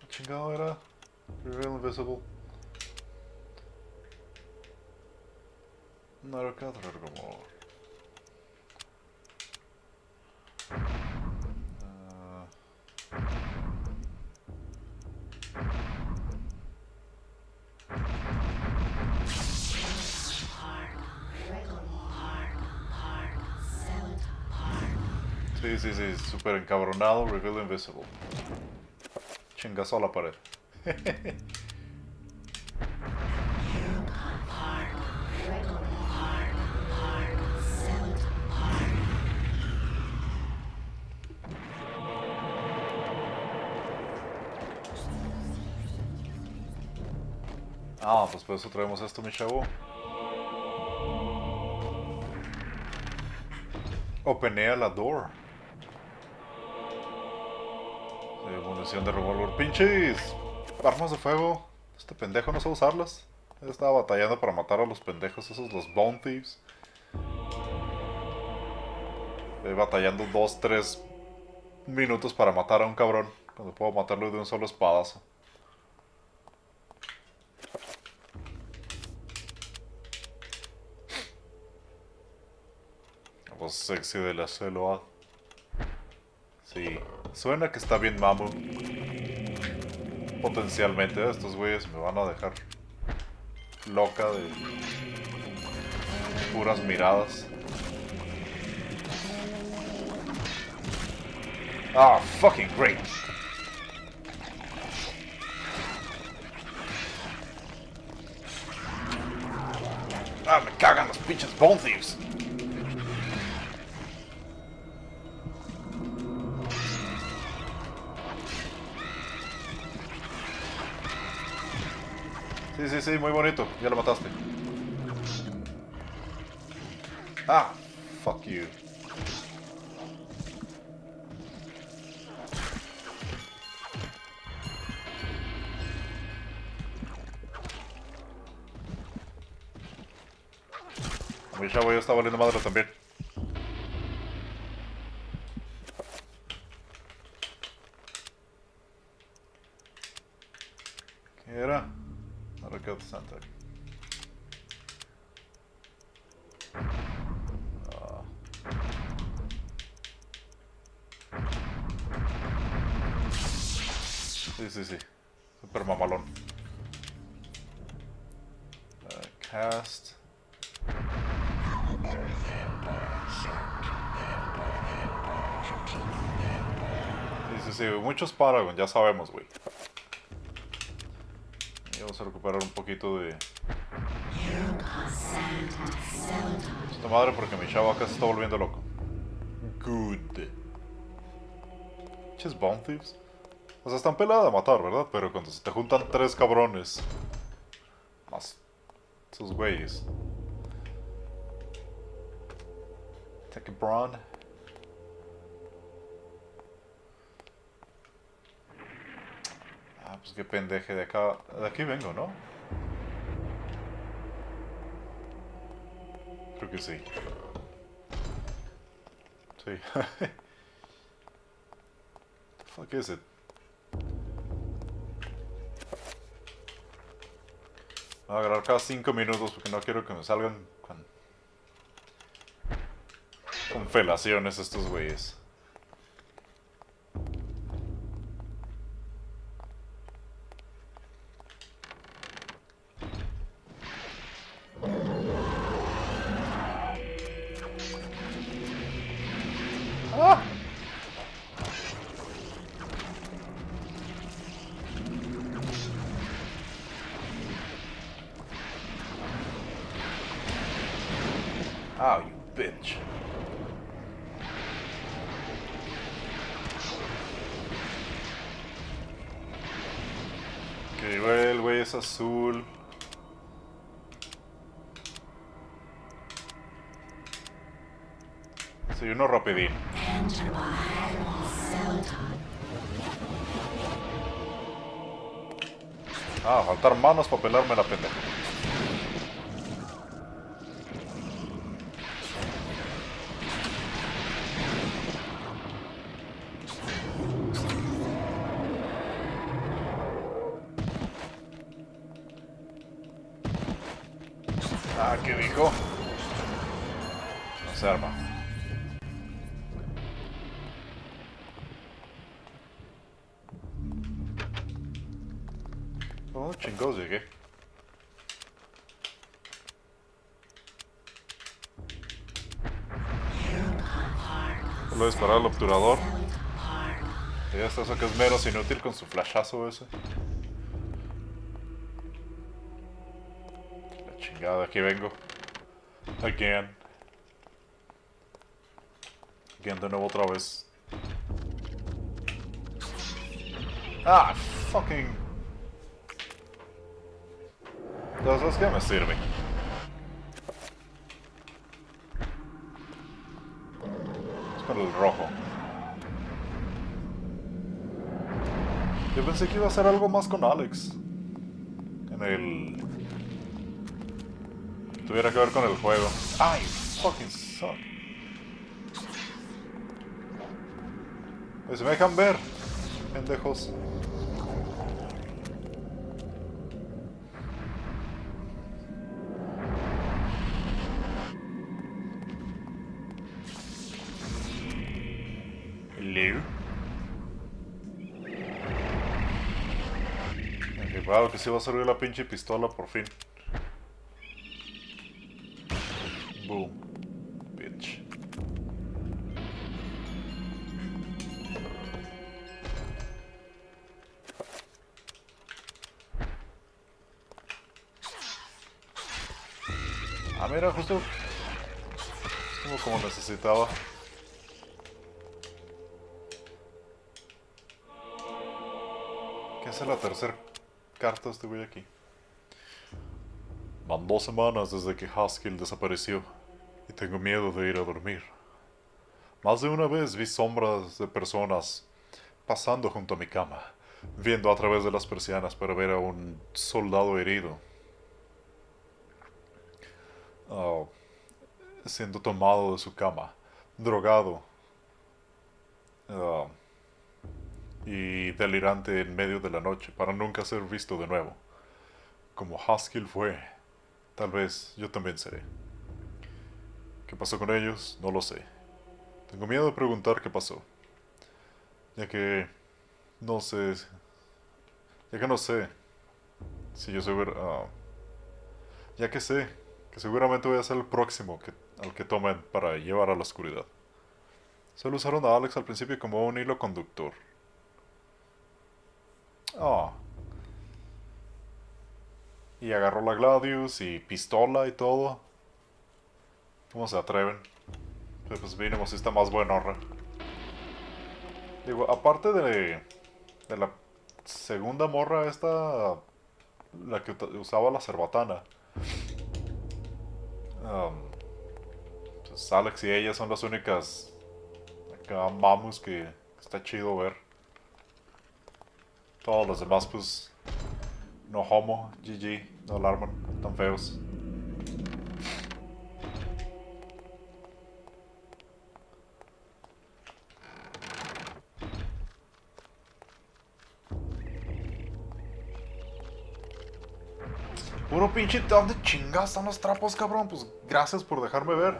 ¿Qué chingado era? Real Invisible. Narcotrar como... Ah, Sí, sí, sí, súper encabronado, Reveal Invisible. Chingazo a la pared. pues por eso traemos esto, mi chavo. Openea la door. Eh, munición de revólver. ¡Pinches! Armas de fuego. Este pendejo no sabe usarlas. Estaba batallando para matar a los pendejos esos, los Bone Thieves. Eh, batallando 2-3 minutos para matar a un cabrón. Cuando puedo matarlo de un solo espadazo. Voz sexy de la CLOA. Sí, suena que está bien mamo. Potencialmente estos güeyes me van a dejar loca de puras miradas. Ah, fucking great. Ah, me cagan los pinches Bone Thieves. Sí, sí, sí, muy bonito. Ya lo mataste. Ah, fuck you. Ya está valiendo madre también. ¿Qué era? Arcade Center. Ah. Sí, sí, sí. Super mamalón. Uh, cast. Sí, sí, sí. Muchos Paragon, ya sabemos, güey. Y vamos a recuperar un poquito de... Esta madre porque mi chavo acá se está volviendo loco. Good. Pinches Bone Thieves. O sea, están peladas a matar, ¿verdad? Pero cuando se te juntan tres cabrones... Más... Esos güeyes. Take a brawn. Pues qué pendeje de acá. De aquí vengo, ¿no? Creo que sí. Sí. The fuck is it? Voy a agarrar cada 5 minutos porque no quiero que me salgan con, con felaciones estos güeyes. Llegué. Solo disparar al obturador. Y ya está, eso que es menos inútil con su flashazo ese. La chingada, aquí vengo. Again. Again, de nuevo otra vez. Ah, fucking. Entonces, ¿qué me sirve? Es con el rojo. Yo pensé que iba a hacer algo más con Alex. En el... Tuviera que ver con el juego. ¡Ay, fucking son! Pues se me dejan ver, pendejos. Se va a servir la pinche pistola por fin. Boom. Bitch. Ah, mira, justo. Como necesitaba. ¿Qué hace la tercera carta este güey aquí? Van dos semanas desde que Haskell desapareció y tengo miedo de ir a dormir. Más de una vez vi sombras de personas pasando junto a mi cama, viendo a través de las persianas para ver a un soldado herido. Ah, siendo tomado de su cama, drogado ah, y delirante en medio de la noche para nunca ser visto de nuevo. Como Haskell fue, tal vez yo también seré. ¿Qué pasó con ellos? No lo sé. Tengo miedo de preguntar qué pasó, ya que no sé, ya que no sé si yo seguro, ah, ya que sé que seguramente voy a ser el próximo que, al que tomen para llevar a la oscuridad. Solo usaron a Alex al principio como un hilo conductor. Ah. Y agarró la Gladius y pistola y todo. ¿Cómo se atreven? Pero pues vinimos si más buenorra. Digo, aparte de, de la segunda morra esta, la que usaba la cerbatana. Um, pues Alex y ella son las únicas acá mamus que está chido ver. Todos los demás, pues. No homo, GG, no alarman, tan feos. Puro pinche, ¿dónde chingas están los trapos, cabrón? Pues gracias por dejarme ver.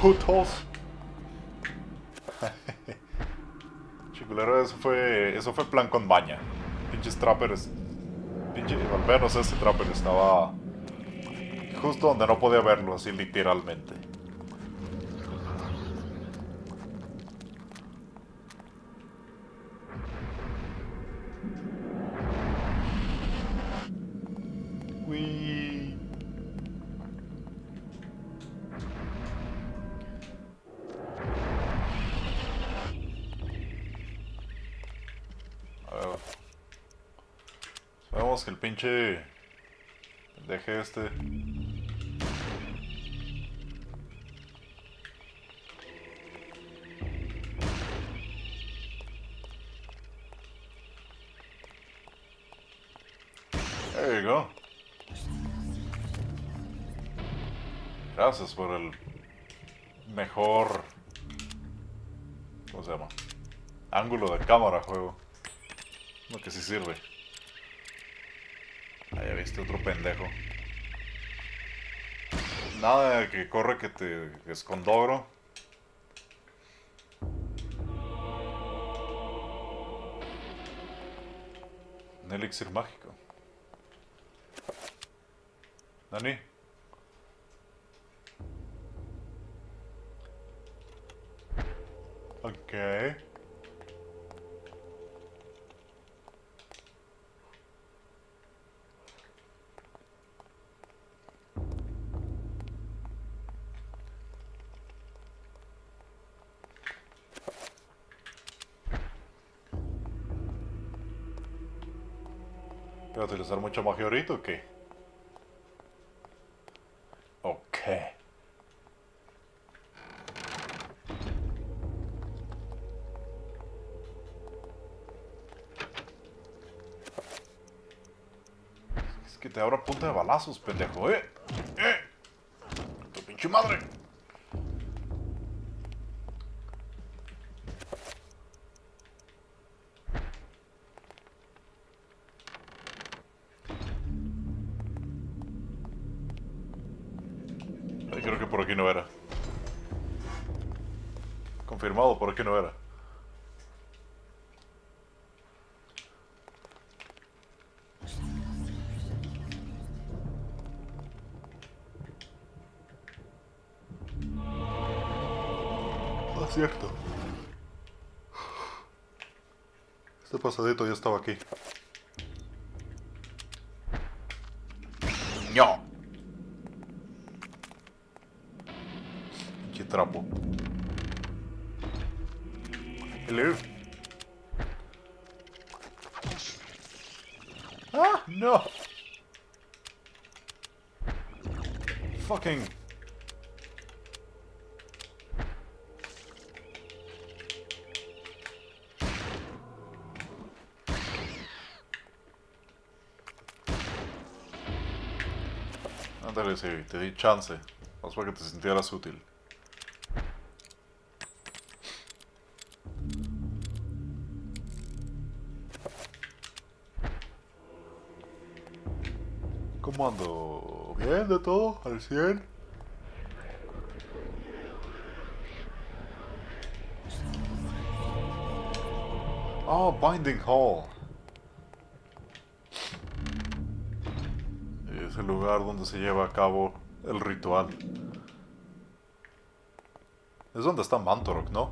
Putos. Eso fue, eso fue plan con baña. Pinches trappers. Pinche, al menos ese trapper estaba justo donde no podía verlo, así literalmente. Deje este There you go. Gracias por el mejor. ¿Cómo se llama? Ángulo de cámara, juego. Lo que sí sirve. Ah, viste otro pendejo. Nada de que corre que te escondogro. Un elixir mágico. Dani. Ok. ¿Voy a utilizar mucha magia ahorita o qué? Ok. Es que te abro punta de balazos, pendejo, eh. ¡Eh! ¡Tu pinche madre! Por aquí no era. Ah, cierto. Este pasadito ya estaba aquí. Te di chance. Más para que te sintieras útil. ¿Cómo ando? ¿Bien de todo? ¿Al 100? Oh, Binding Hall. Es el lugar donde se lleva a cabo el ritual. Es donde está Mantorok, ¿no?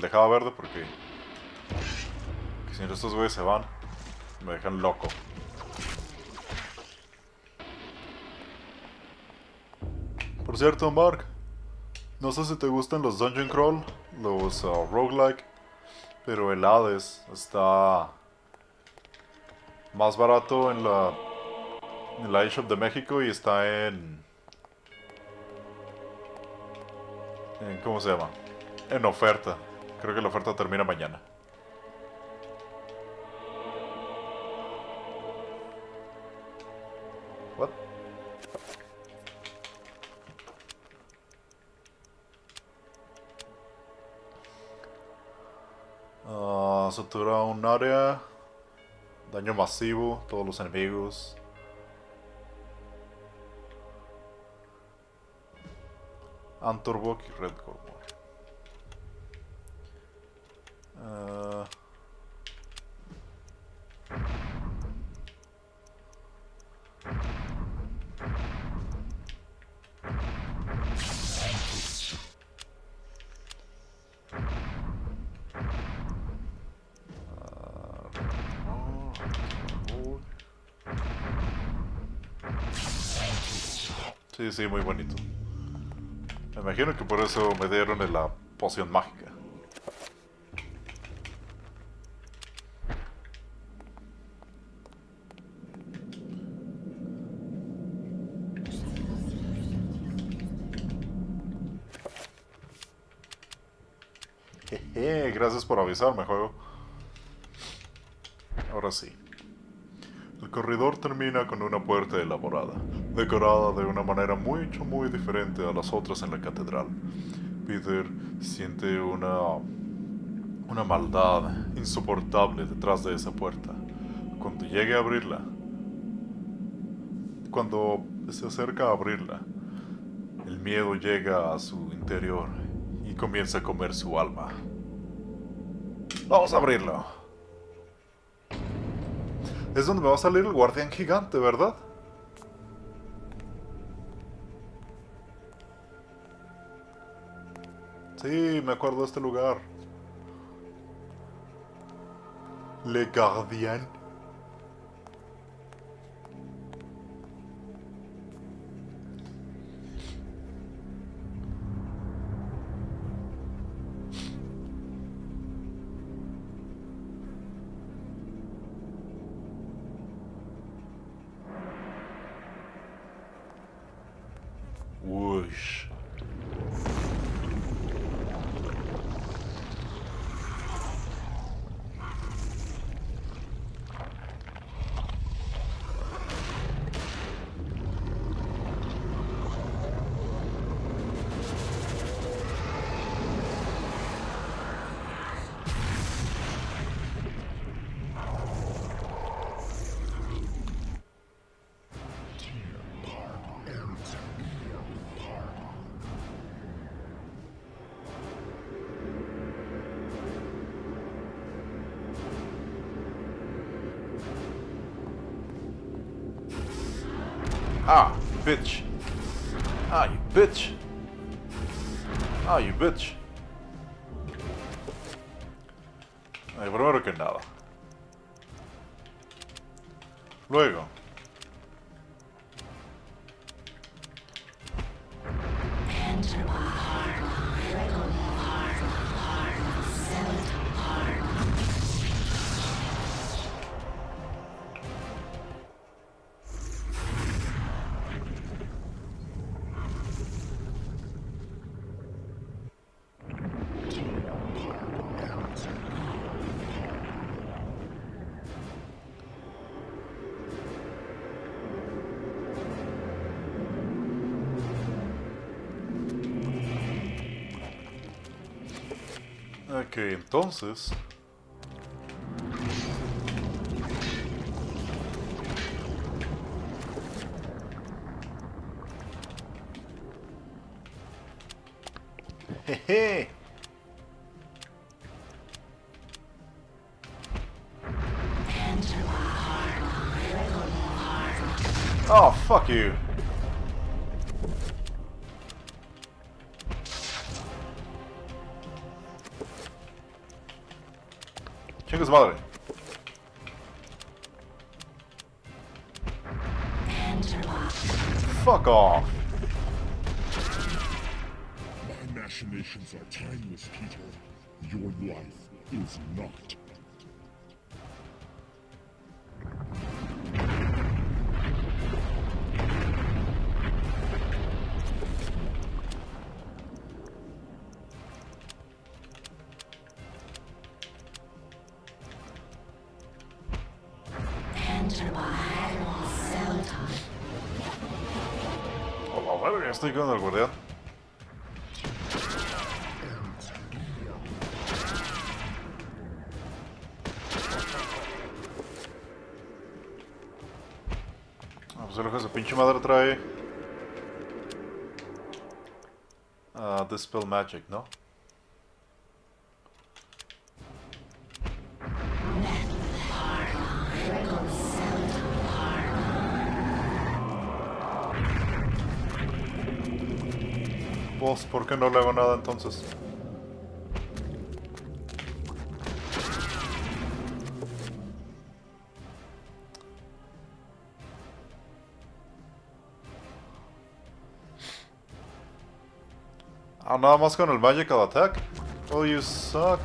Pendejada verde porque... Si estos güeyes se van, me dejan loco. Por cierto, Mark, no sé si te gustan los Dungeon Crawl, los uh, roguelike, pero el Hades está más barato en la, en la eShop de México y está en, en... ¿Cómo se llama? En oferta. Creo que la oferta termina mañana. What? Satura un área. Daño masivo, todos los enemigos. Antorbok y Red Gormor. Ah. Sí, muy bonito. Me imagino que por eso me dieron la poción mágica. Jeje, gracias por avisarme, juego. Ahora sí. El corredor termina con una puerta elaborada, decorada de una manera mucho muy diferente a las otras en la catedral. Peter siente una una maldad insoportable detrás de esa puerta. Cuando llegue a abrirla, cuando se acerca a abrirla, el miedo llega a su interior y comienza a comer su alma. Vamos a abrirlo. Es donde me va a salir el guardián gigante, ¿verdad? Me acuerdo de este lugar. Le. Whoosh. Bitch. Ah, you bitch. Ah, you bitch. Entonces... estoy con el guardián. Ah, pues el hijo de pinche madre trae... Ah, Dispel Magic, ¿no? Pues, ¿por qué no le hago nada entonces? Ah, nada más con el Magical Attack. Oh, you suck.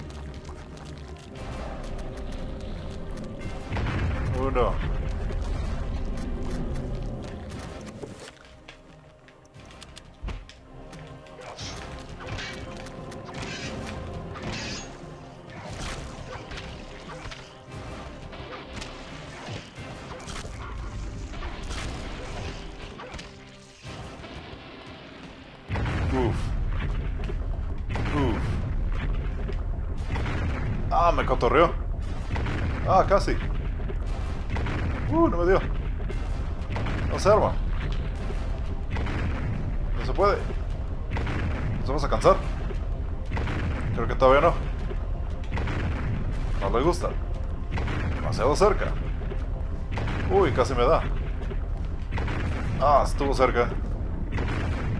Cerca.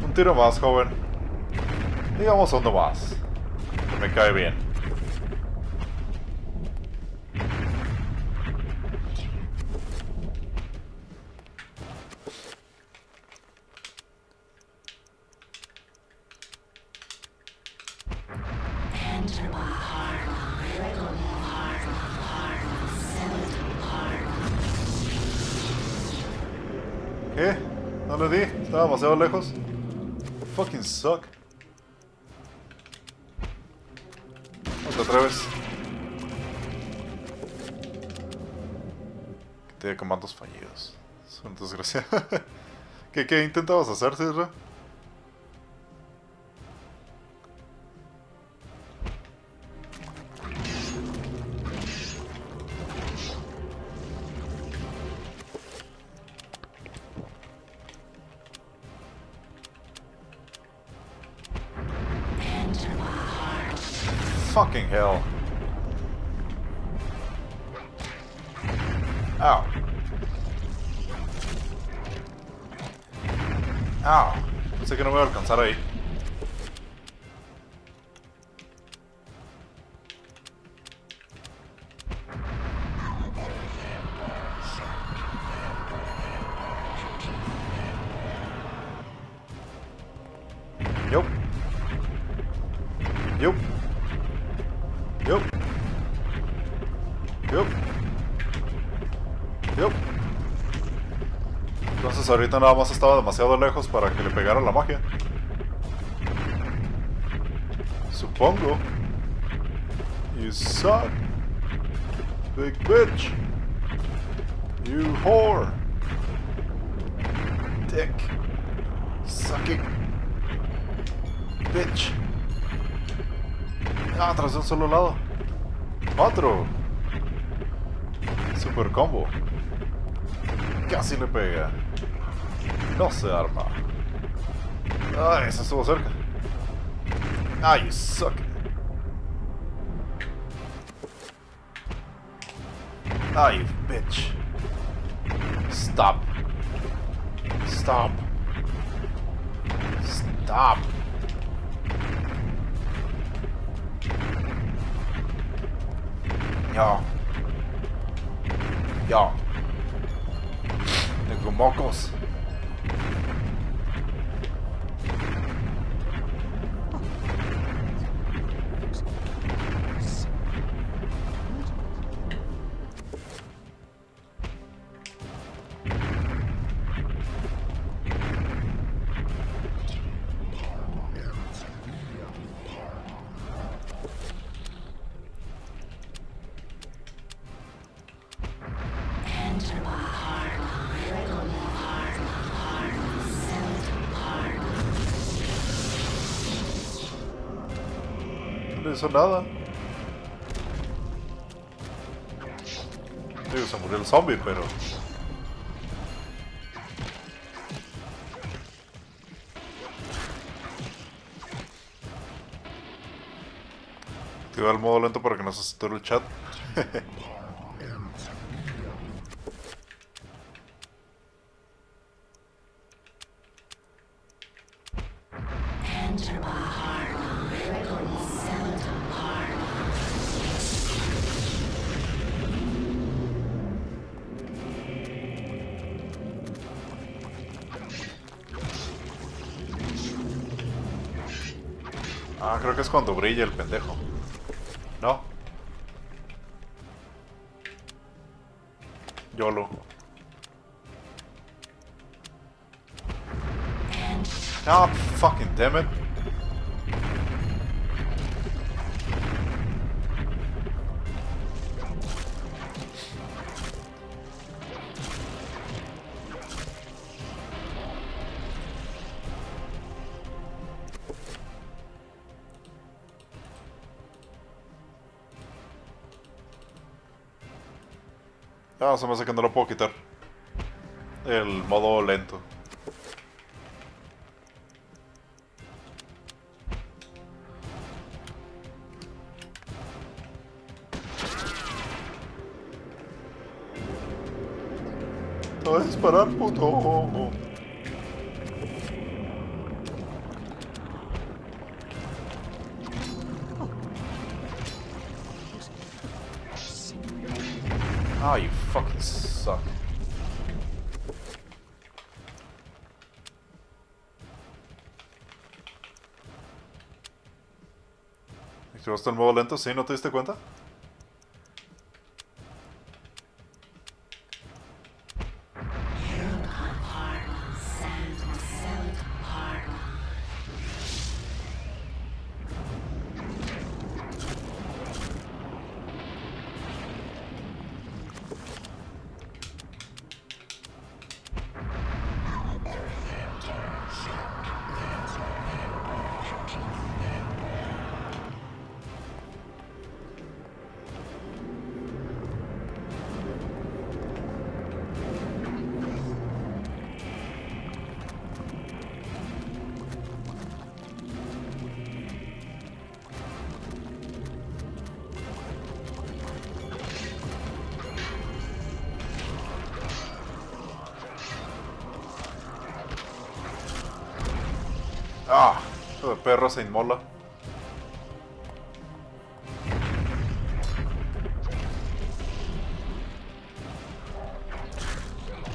Un tiro más, joven. Digamos uno más. Me cae bien. Demasiado lejos. Fucking suck. No te atreves. Que tiene comandos fallidos. Son desgraciados. ¿Qué, ¿Qué intentabas hacer, Sirra? Fucking hell. Ow. Ow. Pensé que no me iba a. ahorita nada más estaba demasiado lejos para que le pegara la magia. Supongo. You suck. Big bitch. You whore. Dick. Sucking. Bitch. Ah, tras un solo lado. Otro. Super combo. Casi le pega. No se arma. Ay, eso estuvo cerca. Ah, you suck. Ah, you bitch. Stop. Stop. Hizo nada. Digo, se murió el zombie, pero... Activa el modo lento para que no se sature el chat. cuando brilla el pendejo. Ah, se me hace que no lo puedo quitar. El modo lento. ¿Activaste el modo lento? ¿Sí? ¿No te diste cuenta? Perro se inmola.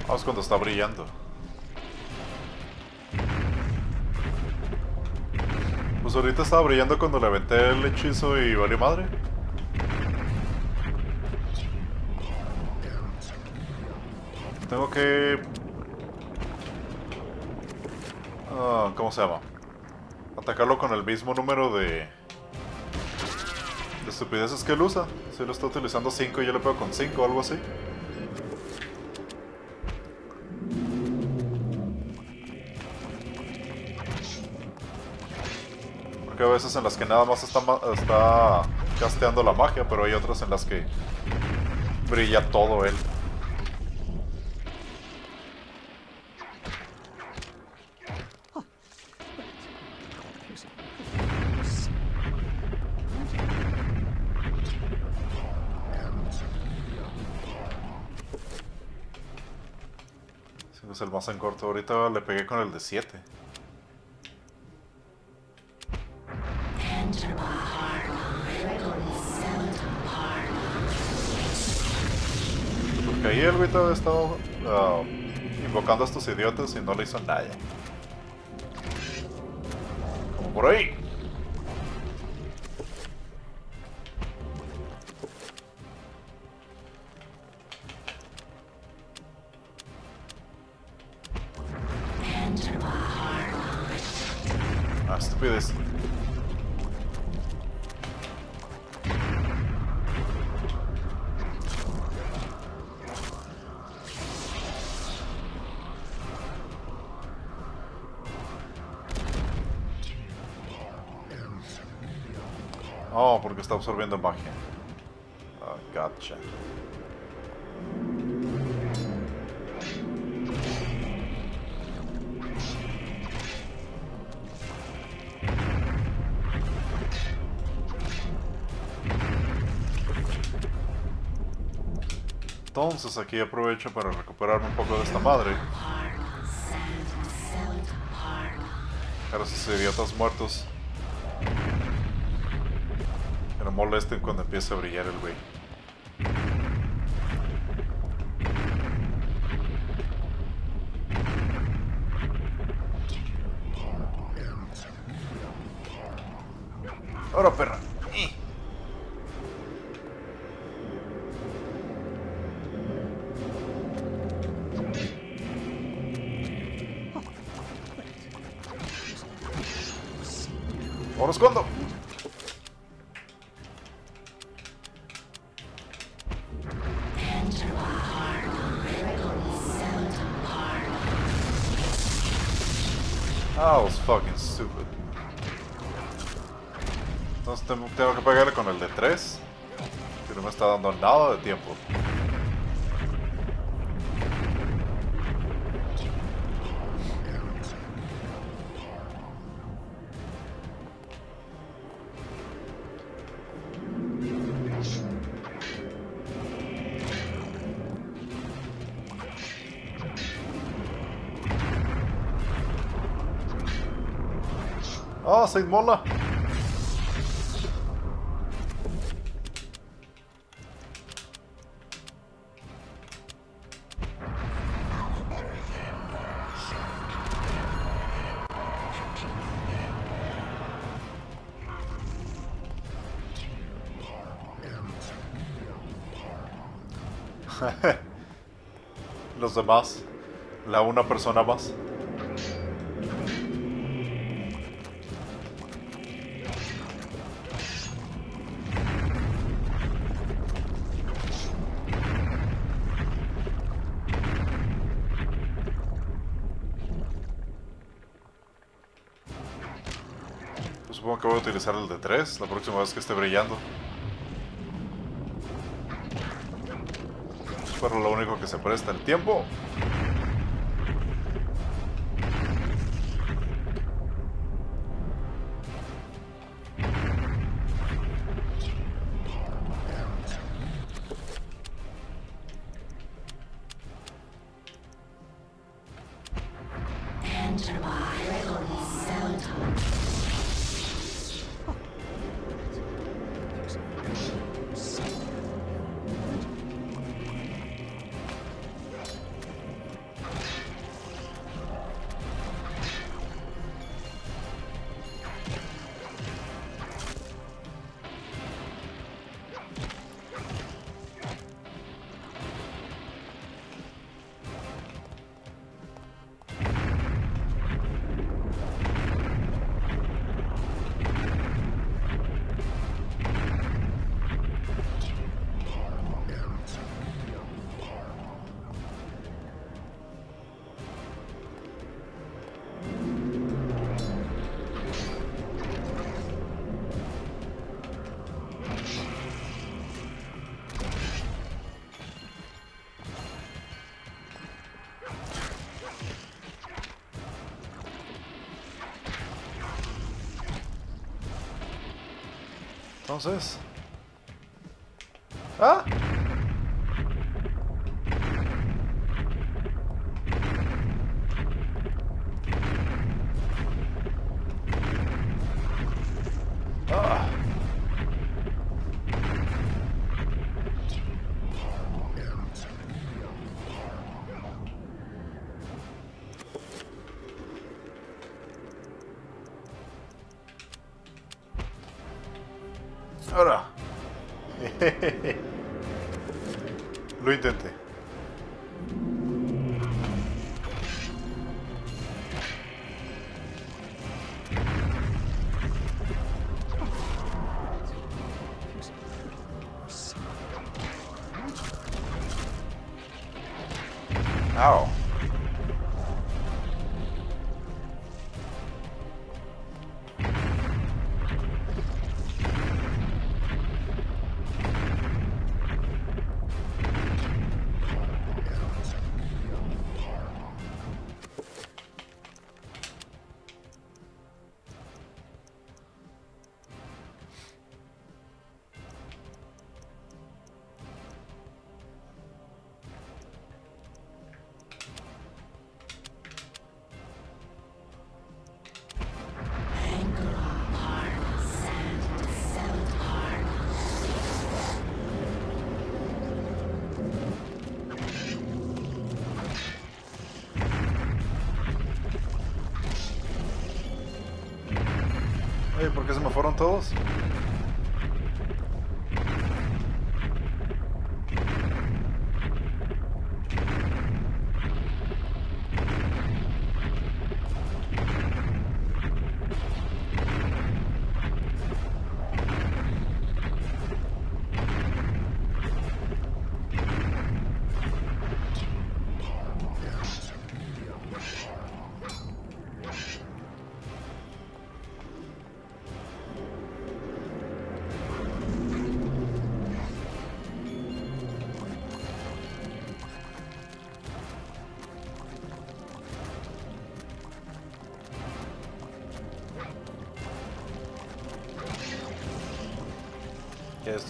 Vamos cuando está brillando. Pues ahorita estaba brillando cuando le aventé el hechizo y valió madre. Tengo que... Ah, ¿Cómo se llama? Atacarlo con el mismo número de... De estupideces que él usa. Si él está utilizando 5 y yo le pego con 5 o algo así. Porque hay veces en las que nada más está, está casteando la magia, pero hay otras en las que brilla todo él. Más en corto. Ahorita le pegué con el de 7. Porque ahí el güey estaba ah, invocando a estos idiotas y no le hizo nada. Como por ahí. Absorbiendo magia. Ah, gotcha. Entonces aquí aprovecho para recuperarme un poco de esta madre. Pero esos idiotas muertos molesten cuando empiece a brillar el güey. Inmola. Los demás, la una persona más. Utilizar el de 3 la próxima vez que esté brillando. Pero lo único que se presta el tiempo. Entonces. ¡Ah! ¿Por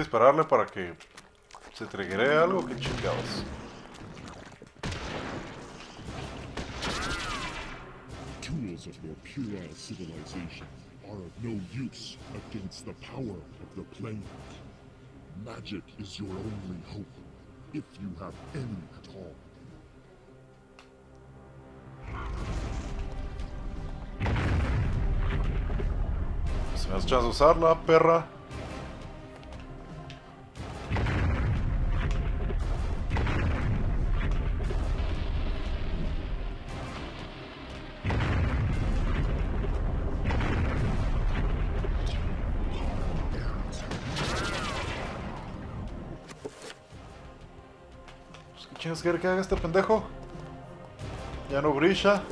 que dispararle para que se triggeree algo, que chingados. Tools of your puerile civilization are of no use against the power of the plane. Magic is your only hope, if you have any at all. Si me das chance de usarla, perra. Pues, ¿Qué chingas quiere que haga este pendejo? Ya no brilla.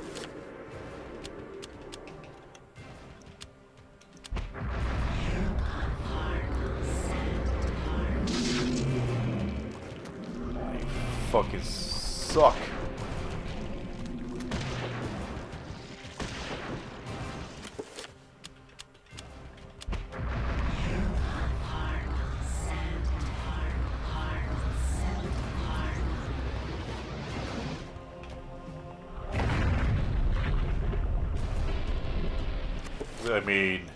I mean...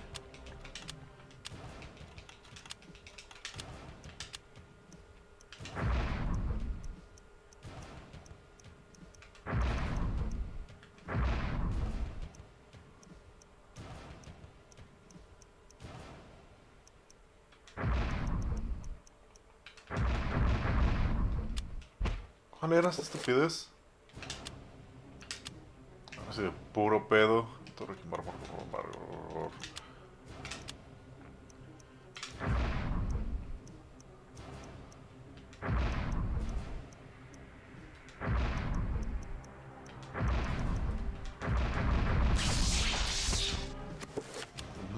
¿Cuál era esta estupidez? Puro pedo. Torre mármol,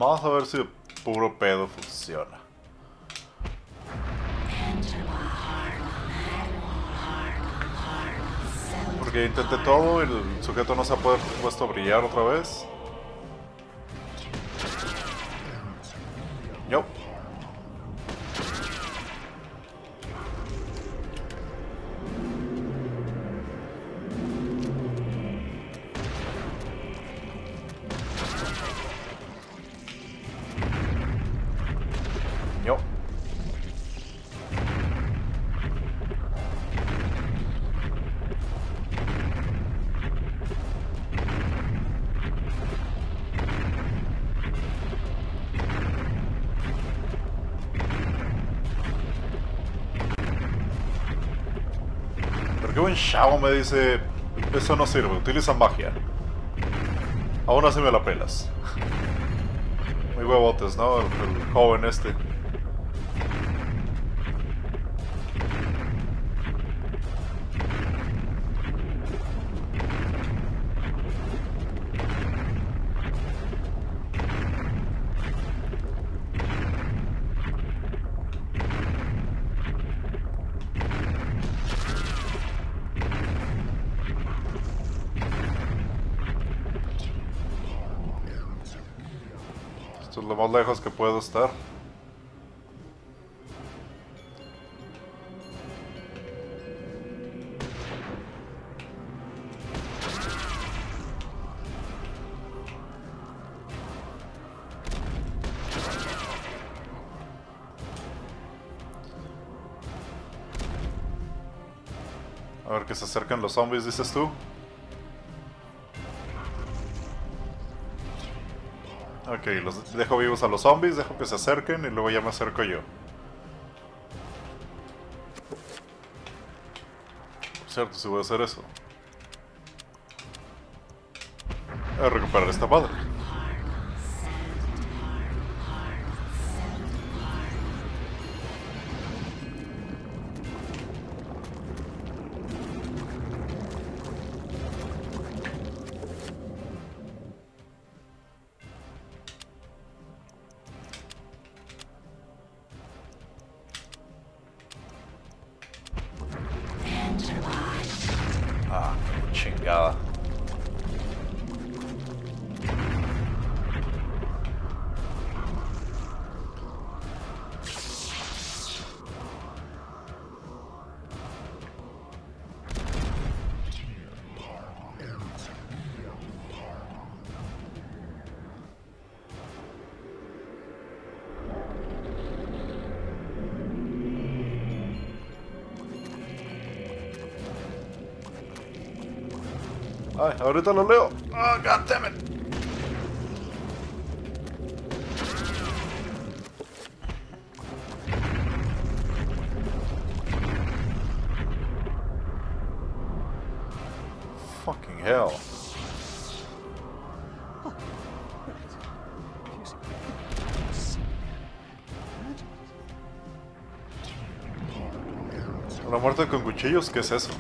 Vamos a ver si puro pedo funciona. Porque intenté todo y el sujeto no se ha pu- puesto a brillar otra vez. Un chavo me dice, eso no sirve, utiliza magia. Aún así me la pelas. Muy huevotes, ¿no? El, el joven este. Lejos que puedo estar. A ver que se acercan los zombies, dices tú. Ok, los dejo vivos a los zombies, dejo que se acerquen y luego ya me acerco yo. Cierto, si voy a hacer eso. A recuperar esta madre. Ahorita lo leo. Ah, god damn it. Fucking hell. ¿La muerte con cuchillos? ¿Qué es eso?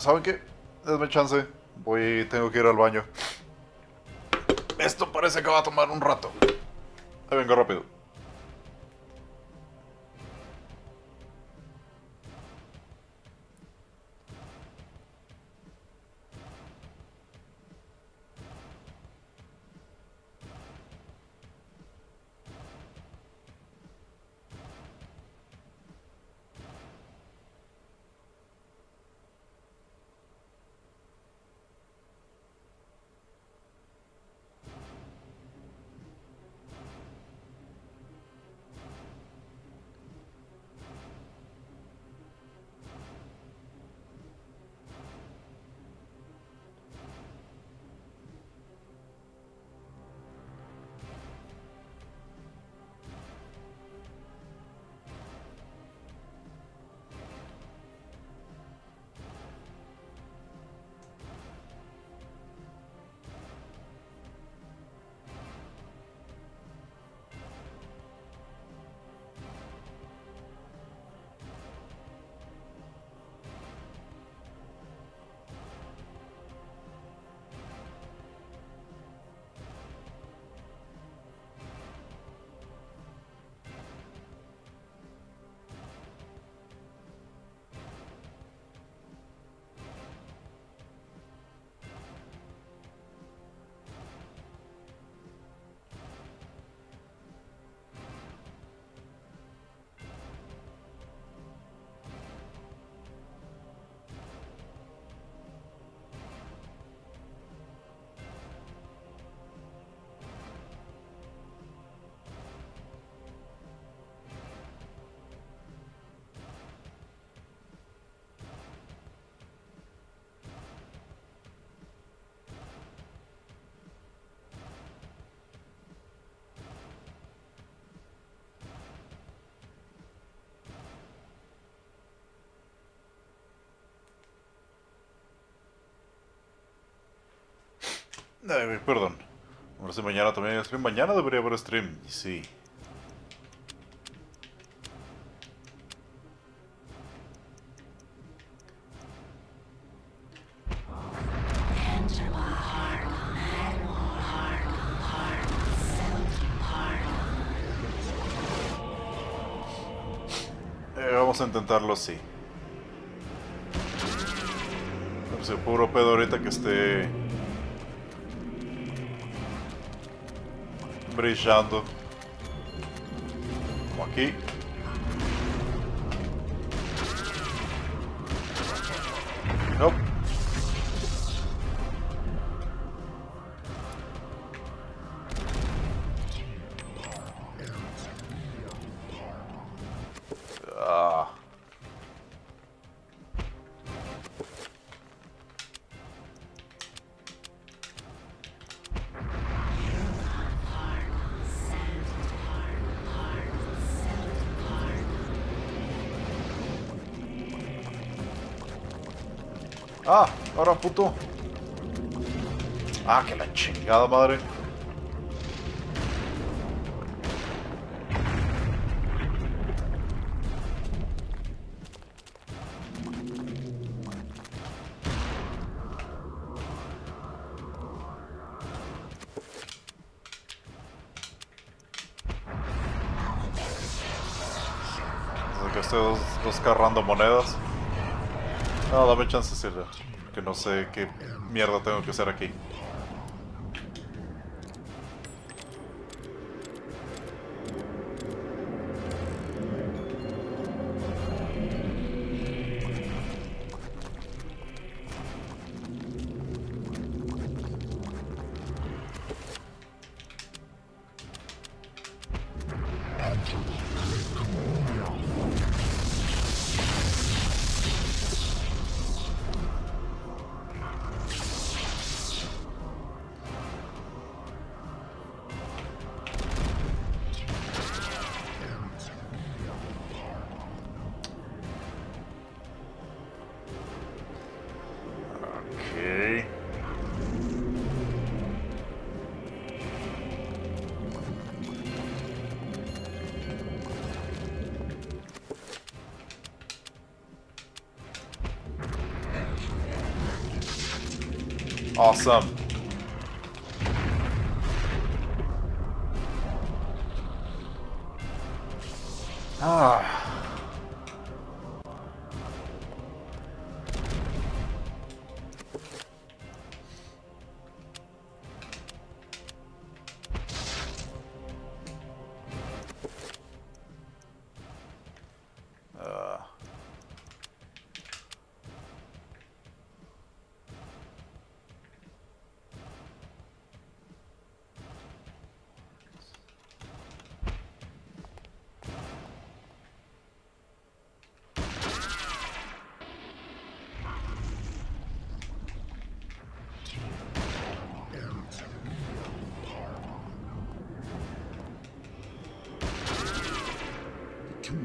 ¿Saben qué? Denme chance. Voy, tengo que ir al baño. Esto parece que va a tomar un rato. Ahí vengo rápido. Ay, perdón. Ahora mañana también hay stream. Mañana debería haber stream. Sí. Eh, vamos a intentarlo así. Puro pedo ahorita que esté brillando. Como puto. Ah, que la chingada madre. Estoy descarrando monedas. Chance, Silvia. Que no sé qué mierda tengo que hacer aquí.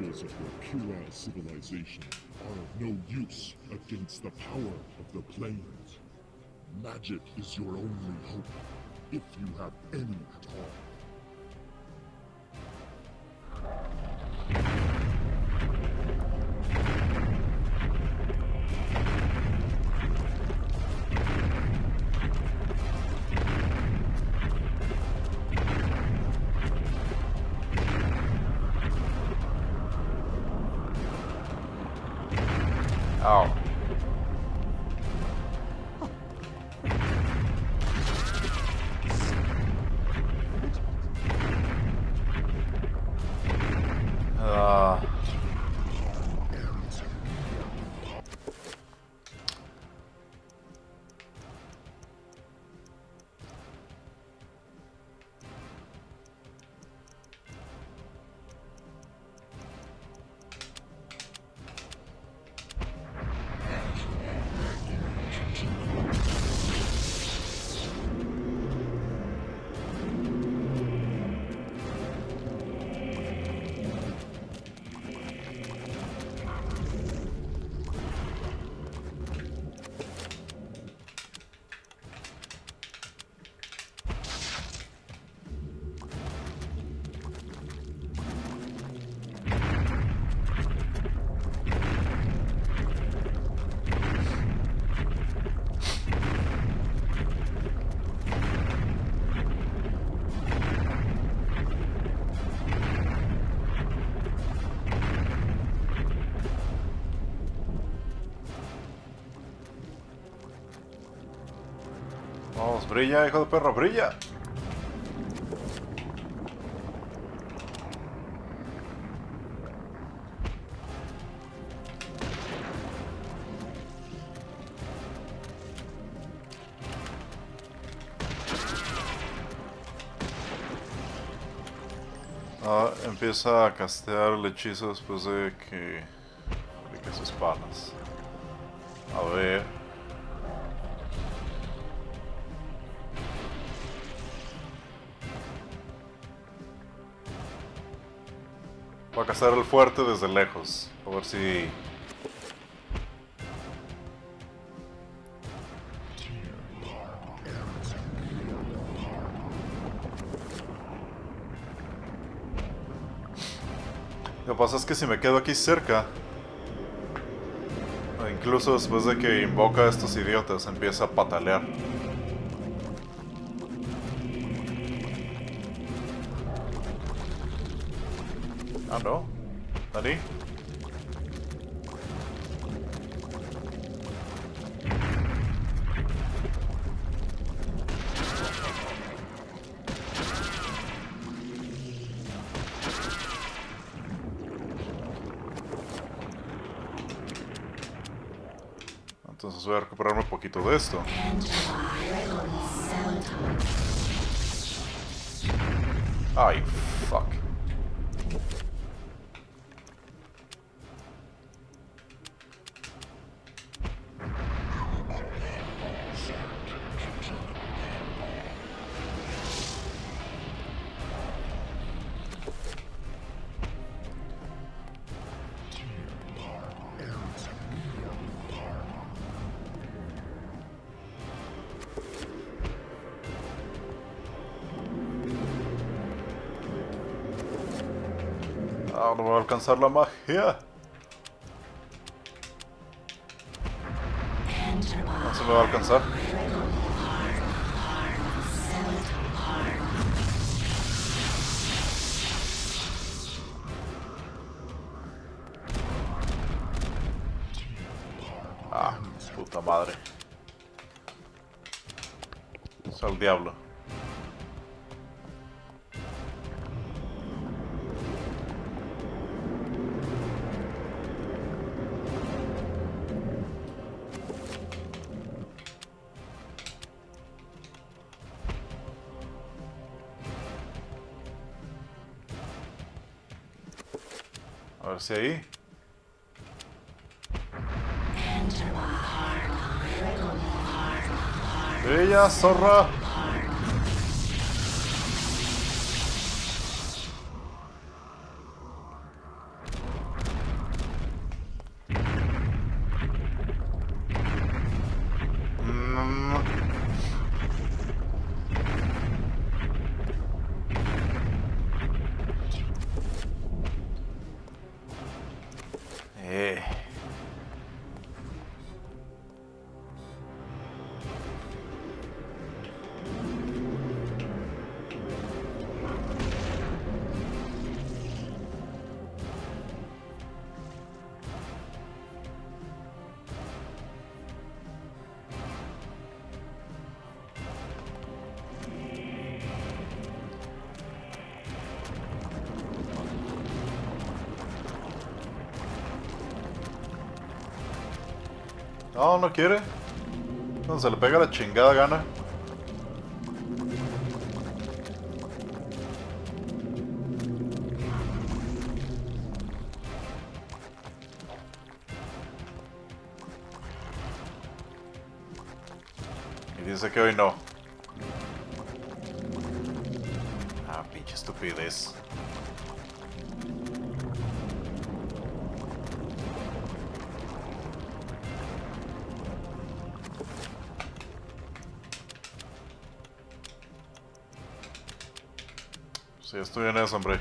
Tools of your pure civilization are of no use against the power of the planes. Magic is your only hope, if you have any at all. Brilla, hijo de perro, brilla. Ah, empieza a castear el hechizo después de que El fuerte desde lejos. A ver si... Lo que pasa es que si me quedo aquí cerca, o incluso después de que invoca a estos idiotas, empieza a patalear. Entonces voy a recuperarme un poquito de esto. Alcanzar la magia. Zorra! No, no quiere. No, se le pega la chingada gana. Y dice que hoy no. Eso, hombre.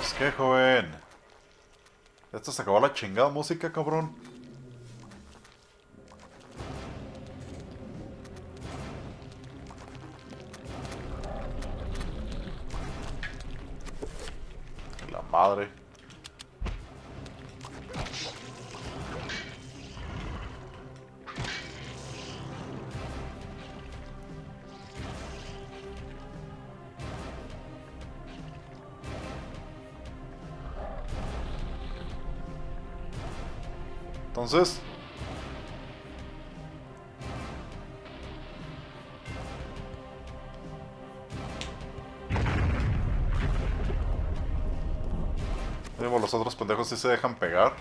Es que, joven. Esto se acabó la chingada música, cabrón. Entonces... Mínimo los otros pendejos sí se dejan pegar.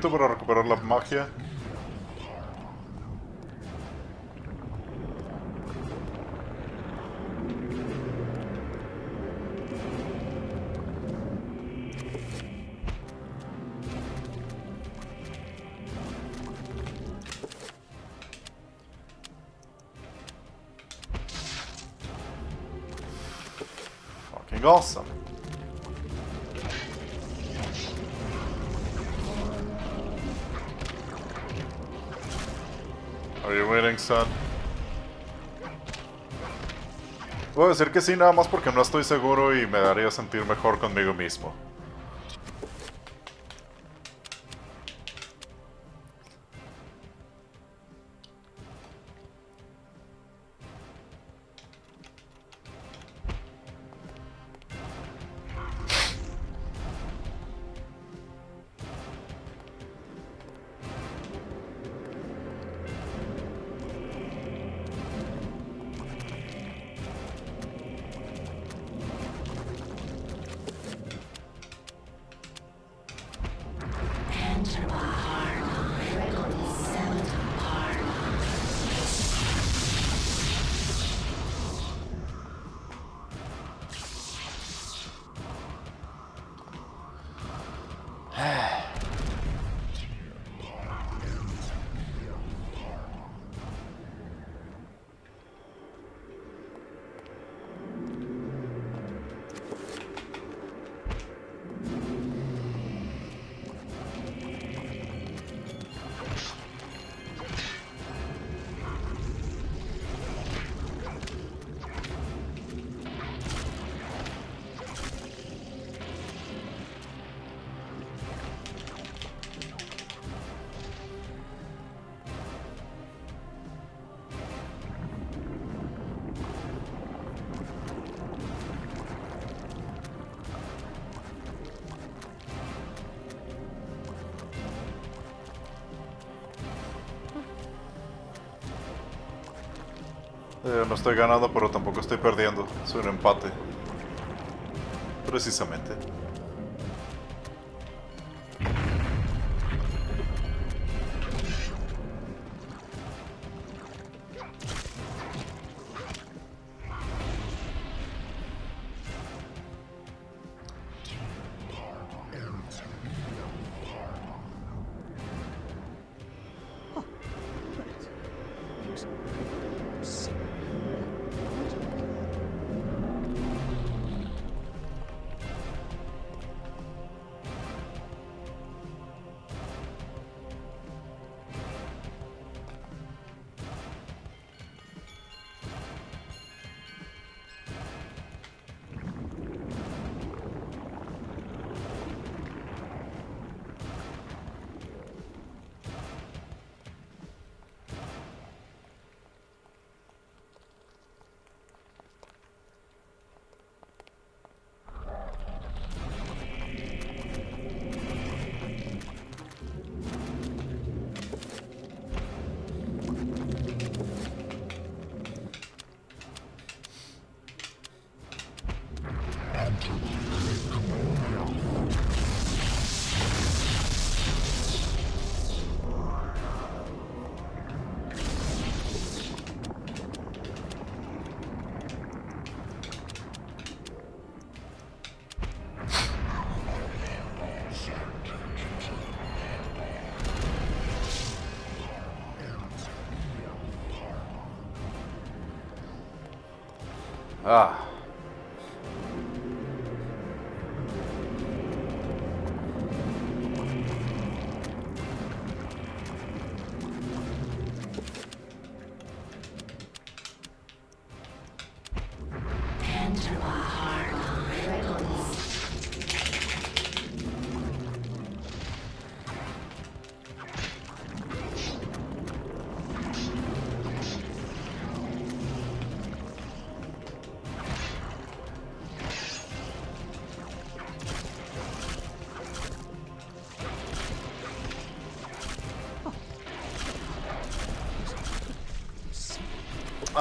Para recuperar la magia. Decir que sí, nada más porque no estoy seguro y me daría sentir mejor conmigo mismo. Eh, no estoy ganando, pero tampoco estoy perdiendo. Es un empate. Precisamente.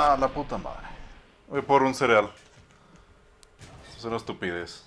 La puta madre. Voy por un cereal. Es una estupidez.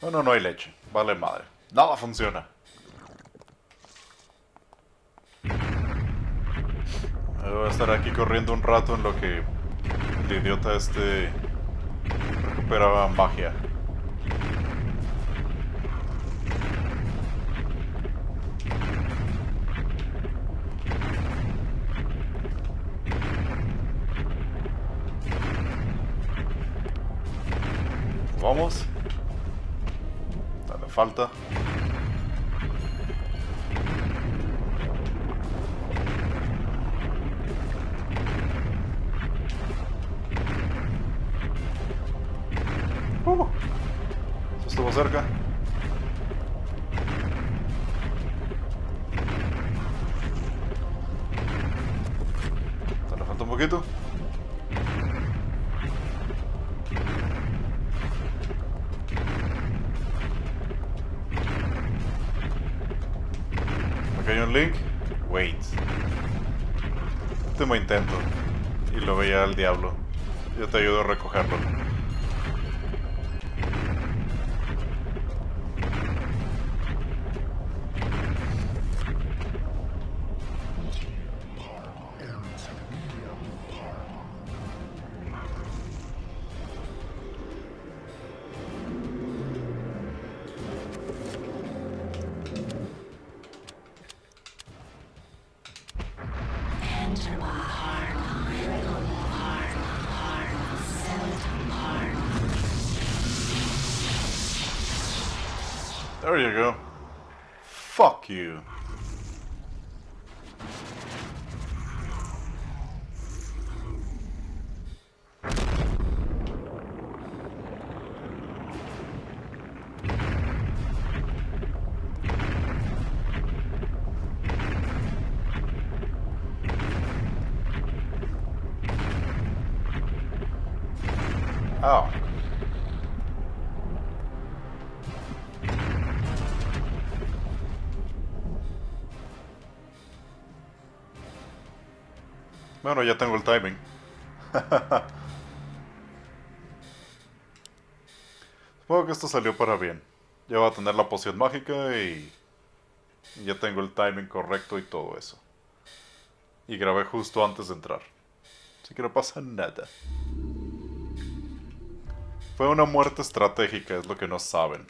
Bueno, no hay leche. Vale madre. Nada funciona. Voy a estar aquí corriendo un rato en lo que el idiota este recupera magia. Vamos. Dale falta. Cayó un link. Wait. Último intento. Y lo veía al diablo. Yo te ayudo a recogerlo. Bueno, ya tengo el timing. Supongo que esto salió para bien. Ya voy a tener la poción mágica y ya tengo el timing correcto y todo eso. Y grabé justo antes de entrar. Así que no pasa nada. Fue una muerte estratégica, es lo que no saben.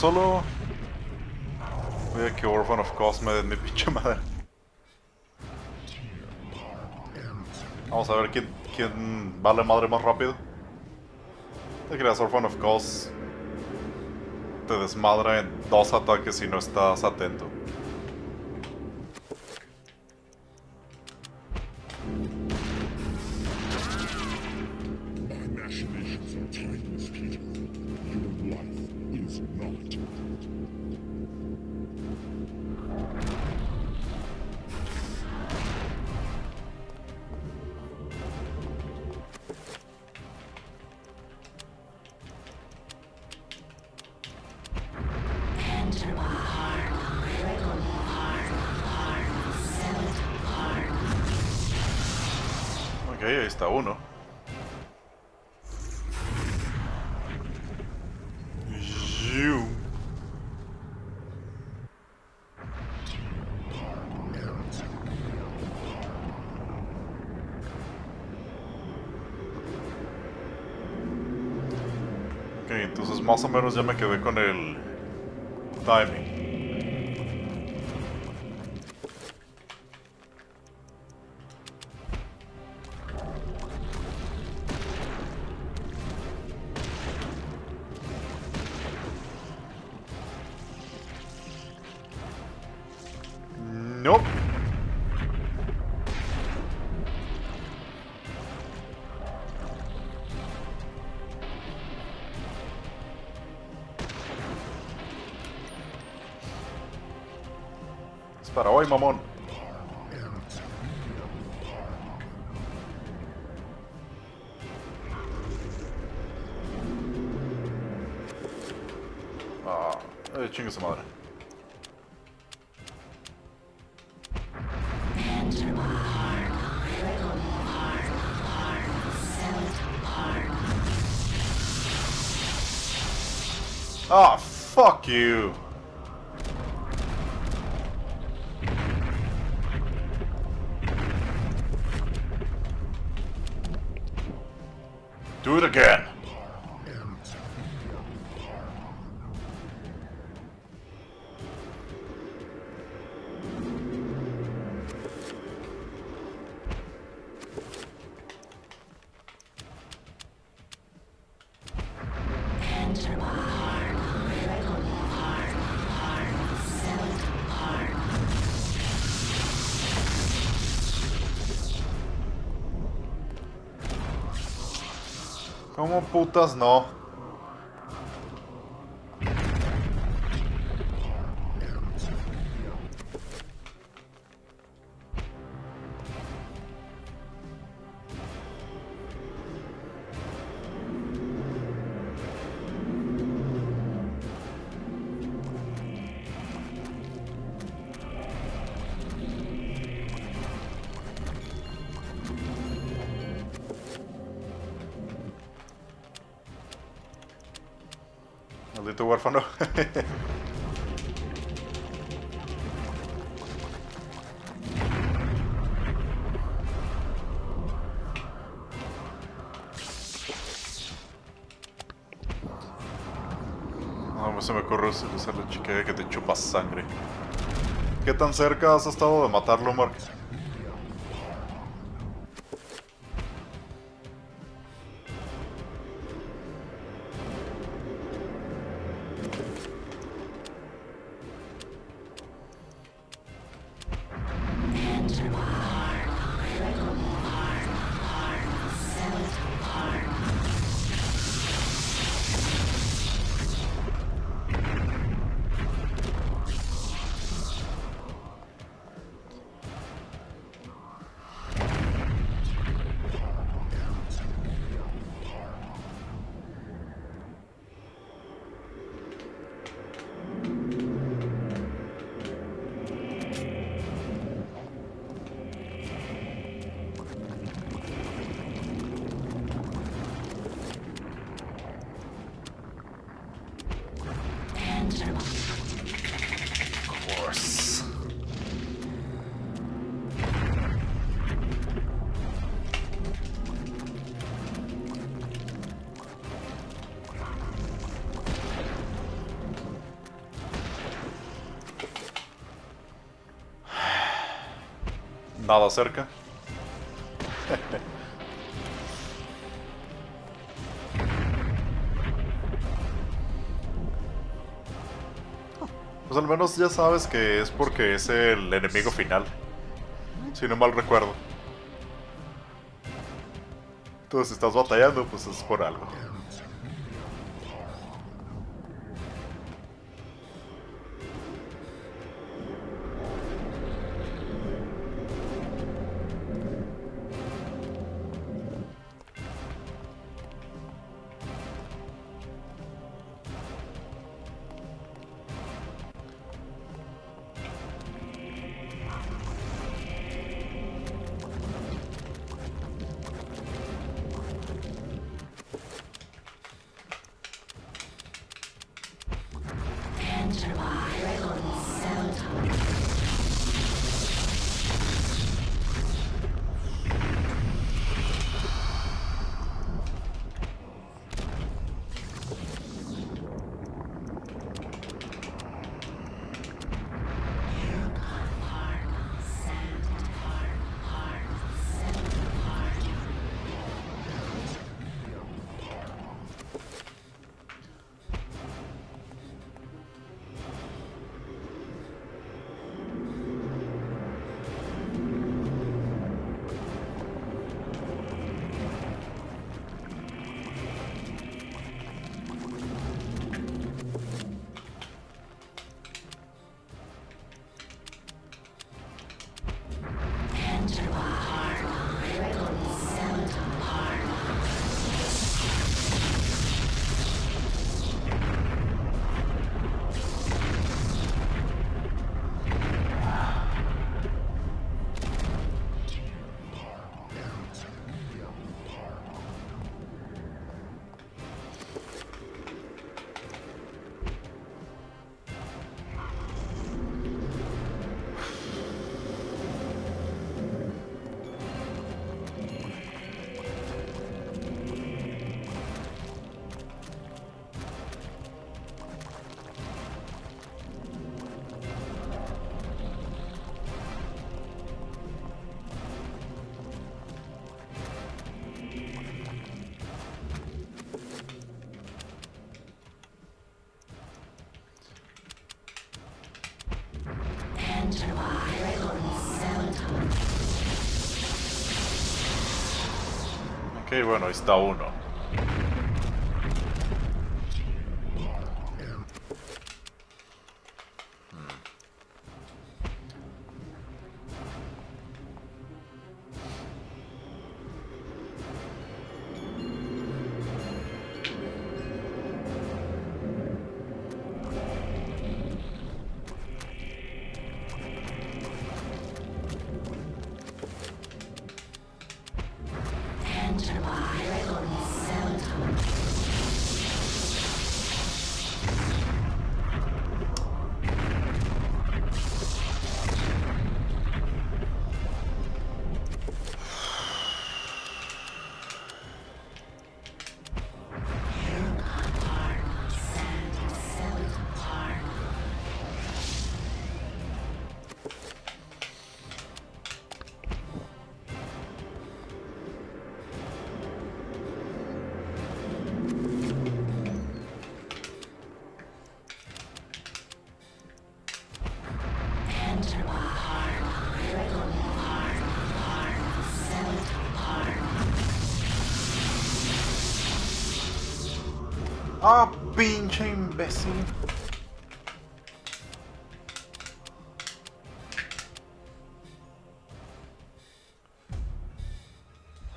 Solo. Voy a que Orphan of Cos me den mi pinche madre. Vamos a ver quién, vale madre más rápido. Te creas Orphan of Cos. Te desmadra en dos ataques si no estás atento. Más o menos ya me quedé con el timing. Mamón. Do it again. ¿Cómo putas no? No, pues se me ocurre usar la chica que te chupa sangre. ¿Qué tan cerca has estado de matarlo, Mark? Nada cerca. Pues al menos ya sabes que es porque es el enemigo final. Si no mal recuerdo. Entonces si estás batallando, pues es por algo. Ok, bueno, ahí está uno. Imbécil.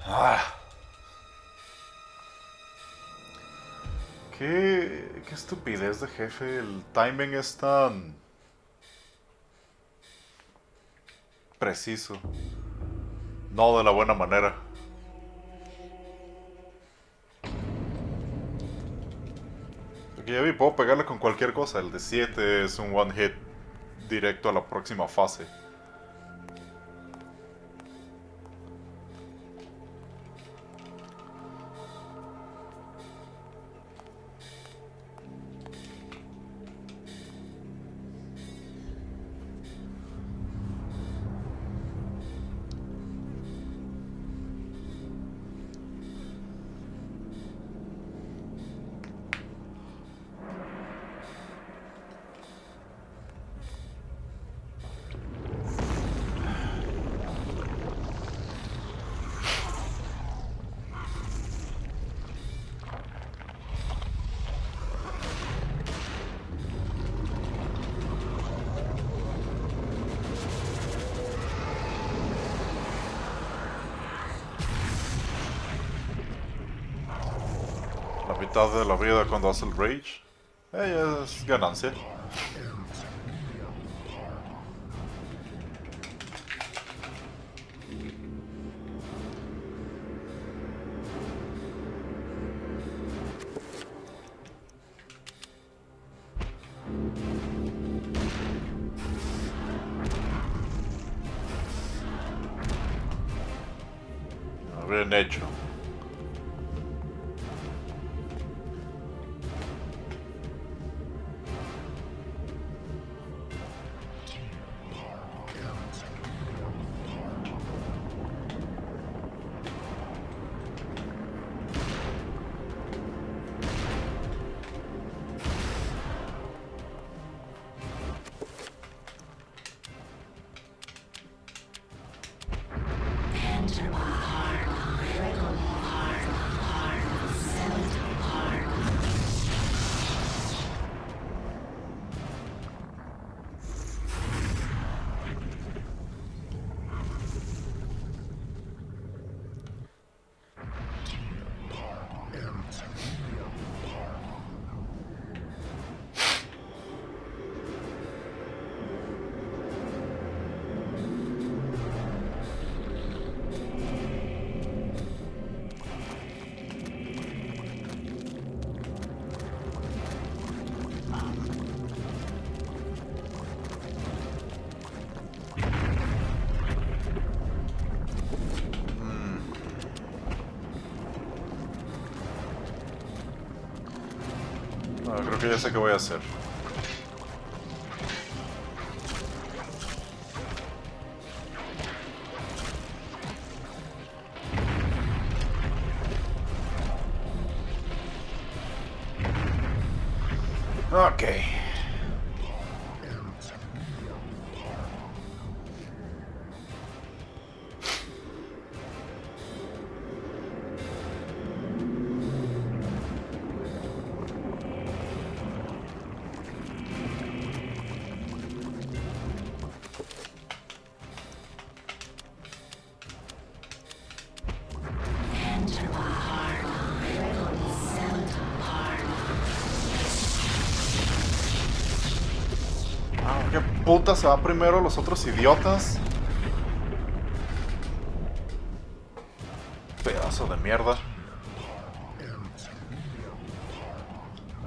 Ah. Qué, qué estupidez de jefe. El timing es tan preciso. No de la buena manera. Puedo pegarle con cualquier cosa. El de 7 es un one hit directo a la próxima fase. La vida cuando hace el rage. Eh, es ganancia. Ya sé qué voy a hacer. Ah, ¿Qué puta se va primero los otros idiotas? Pedazo de mierda.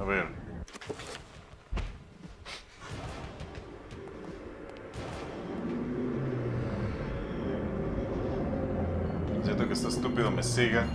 A ver. Siento que este estúpido me siga.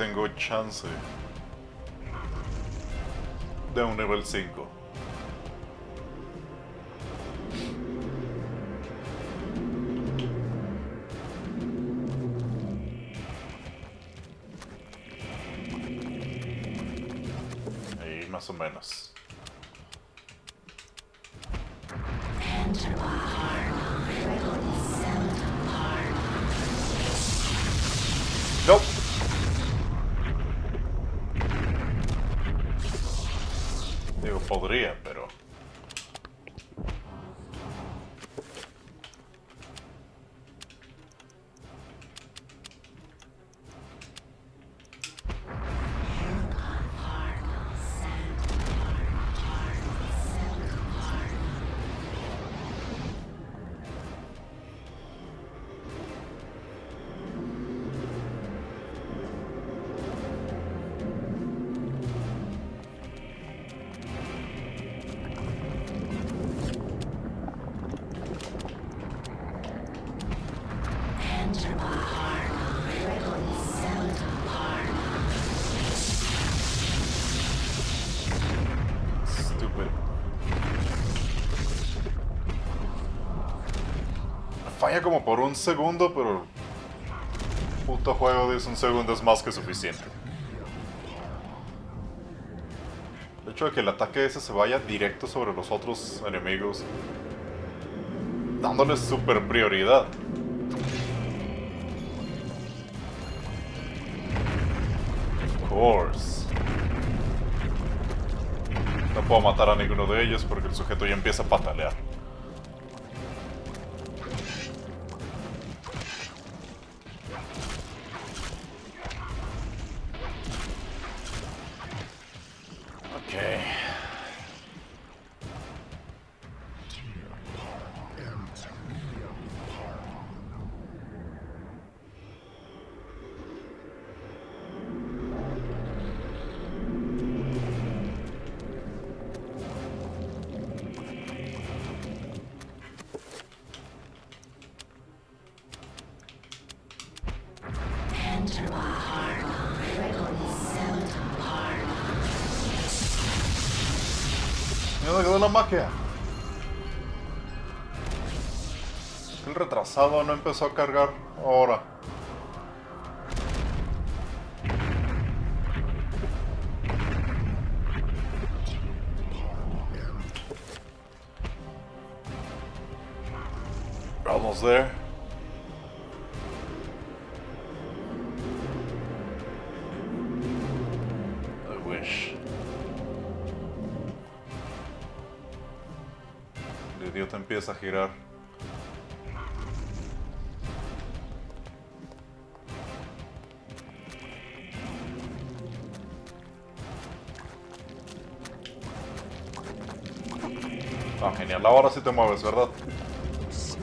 Tengo chance de un nivel 5. Como por un segundo, pero... Puto juego dice un segundo es más que suficiente. El hecho de que el ataque ese se vaya directo sobre los otros enemigos, dándoles super prioridad. Of course. No puedo matar a ninguno de ellos porque el sujeto ya empieza a patalear. Retrasado no empezó a cargar ahora. Almost there. Empieza a girar. Te mueves, ¿verdad? Es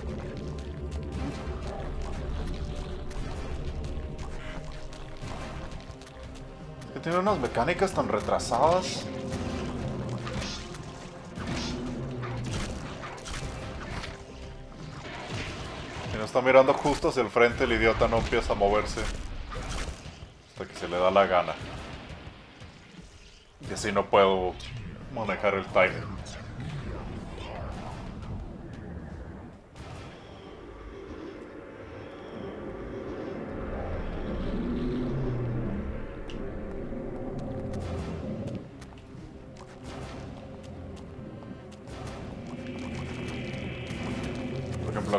que tiene unas mecánicas tan retrasadas. Si no está mirando justo hacia el frente, el idiota no empieza a moverse hasta que se le da la gana. Y así no puedo manejar el timer.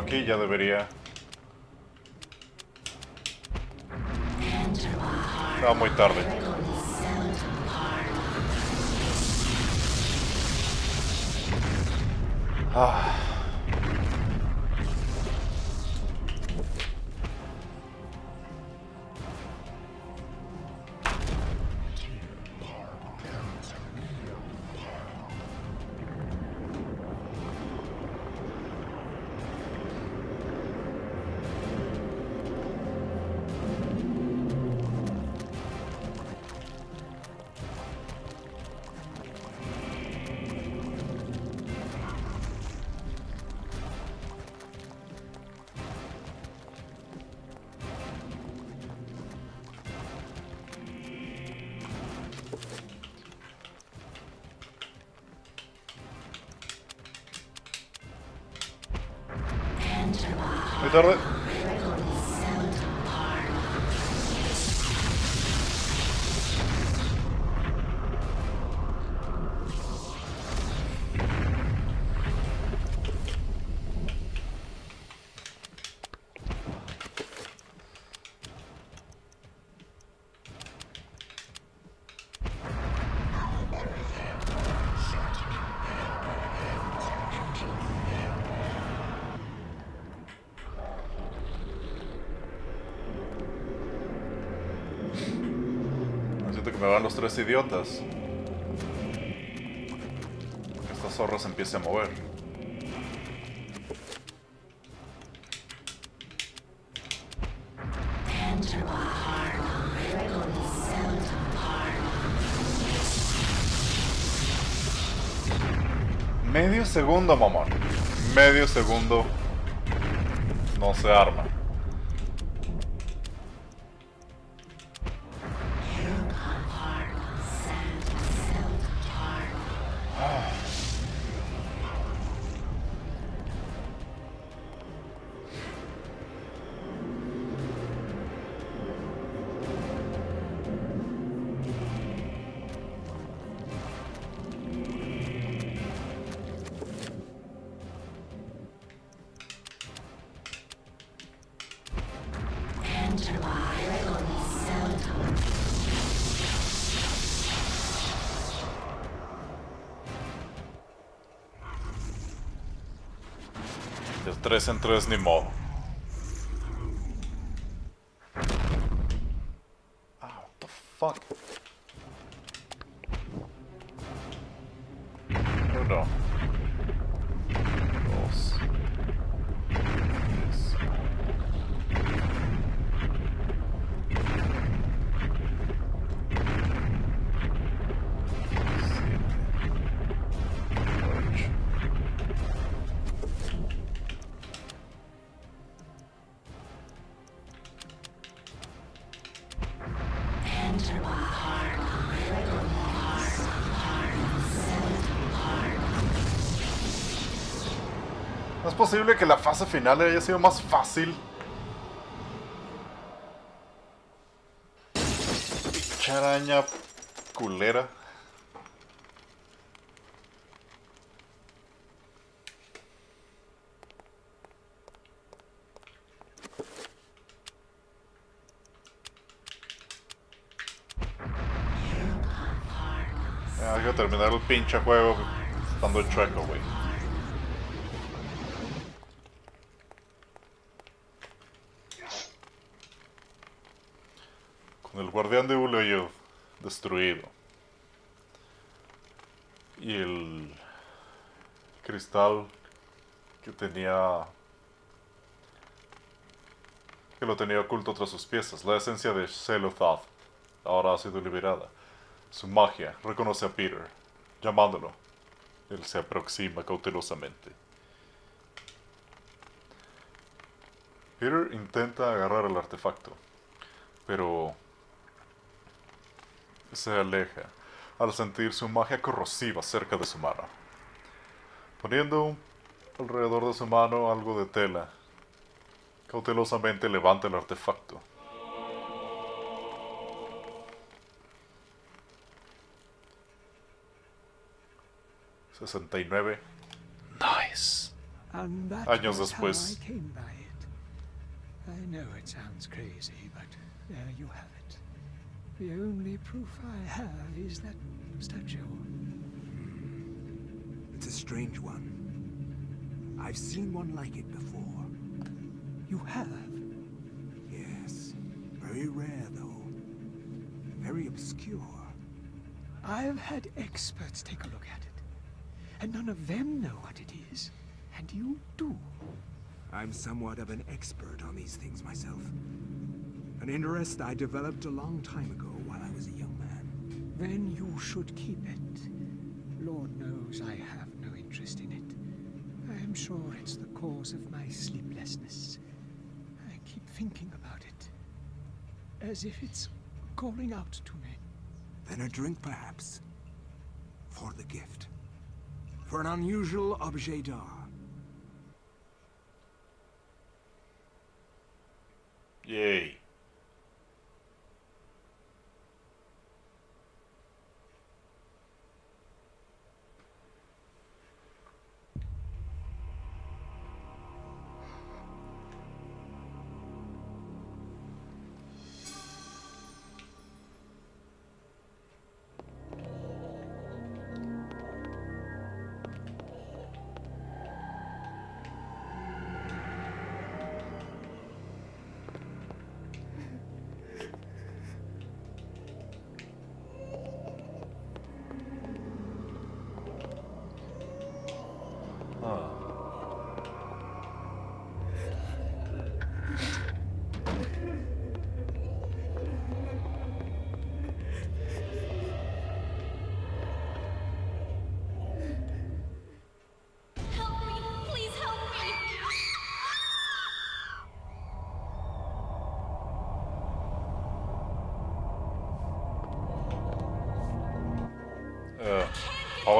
Aquí ya debería No, muy tarde. Ah. Tres idiotas. Esta zorra se empiece a mover. Medio segundo, mamón. Medio segundo. No se arma. De tres en posible que la fase final haya sido más fácil? Pinche araña culera. Hay que terminar el pinche juego estando chueco, güey. El guardián de Ulayud destruido. Y el cristal que tenía... que lo tenía oculto tras sus piezas. La esencia de Shelothaf ahora ha sido liberada. Su magia reconoce a Peter, llamándolo. Él se aproxima cautelosamente. Peter intenta agarrar el artefacto, pero se aleja al sentir su magia corrosiva cerca de su mano. Poniendo alrededor de su mano algo de tela, cautelosamente levanta el artefacto. ...69... Nice. Años después. how I came by it. I know it sounds crazy, but there you have it. The only proof I have is that statue. It's a strange one. I've seen one like it before. You have? Yes. Very rare, though. Very obscure. I've had experts take a look at it, and none of them know what it is. And you do. I'm somewhat of an expert on these things myself. An interest I developed a long time ago while I was a young man. Then you should keep it. Lord knows I have no interest in it. I am sure it's the cause of my sleeplessness. I keep thinking about it. As if it's calling out to me. Then a drink, perhaps. For the gift. For an unusual objet d'art. Yay.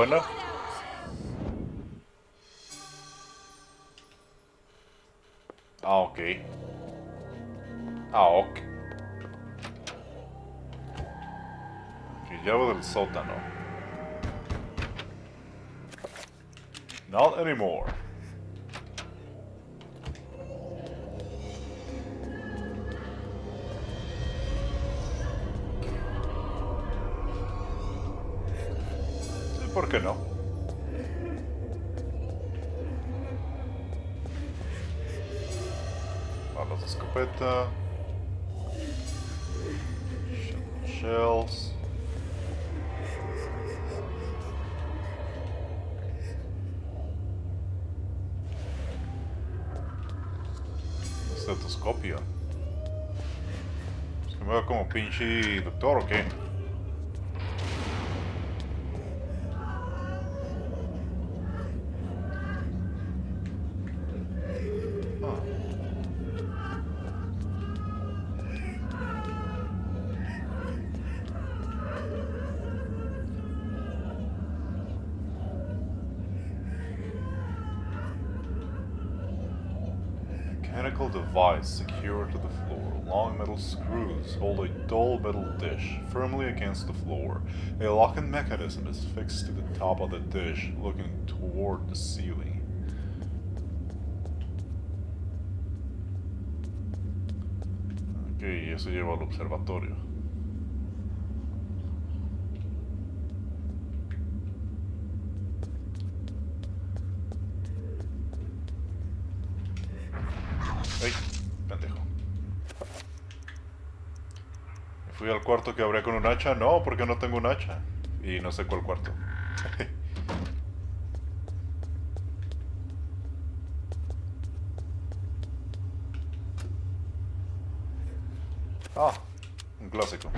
Enough? Ah, ok. Ah, ok. Ok, llave del sótano. Not anymore. ¿Por qué no? Balas de escopeta. Sh- Shells. Estetoscopio. Es que me veo como pinche doctor o qué? Device secured to the floor. Long metal screws hold a dull metal dish firmly against the floor. A locking mechanism is fixed to the top of the dish, looking toward the ceiling. Ok, eso lleva al observatorio. Que abrí con un hacha? No, porque no tengo un hacha. Y no sé cuál cuarto. ah, un clásico.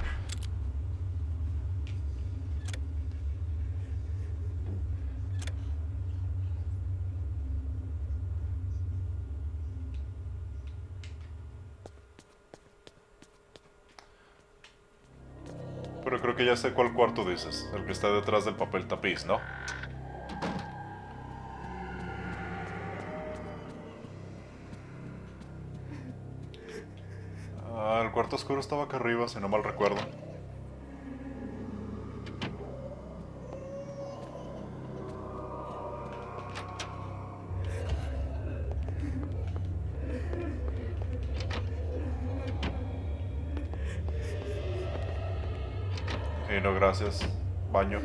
Pero creo que ya sé cuál cuarto dices. El que está detrás del papel tapiz, ¿no? Ah, el cuarto oscuro estaba acá arriba, si no mal recuerdo. Baño.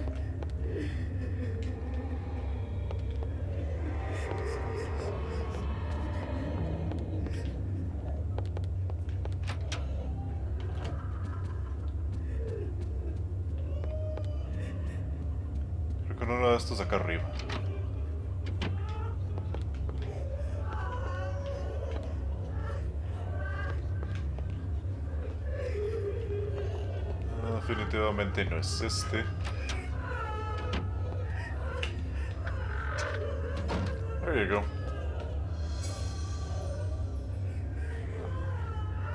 Creo que uno de estos acá arriba. Ah, No es este. There you go.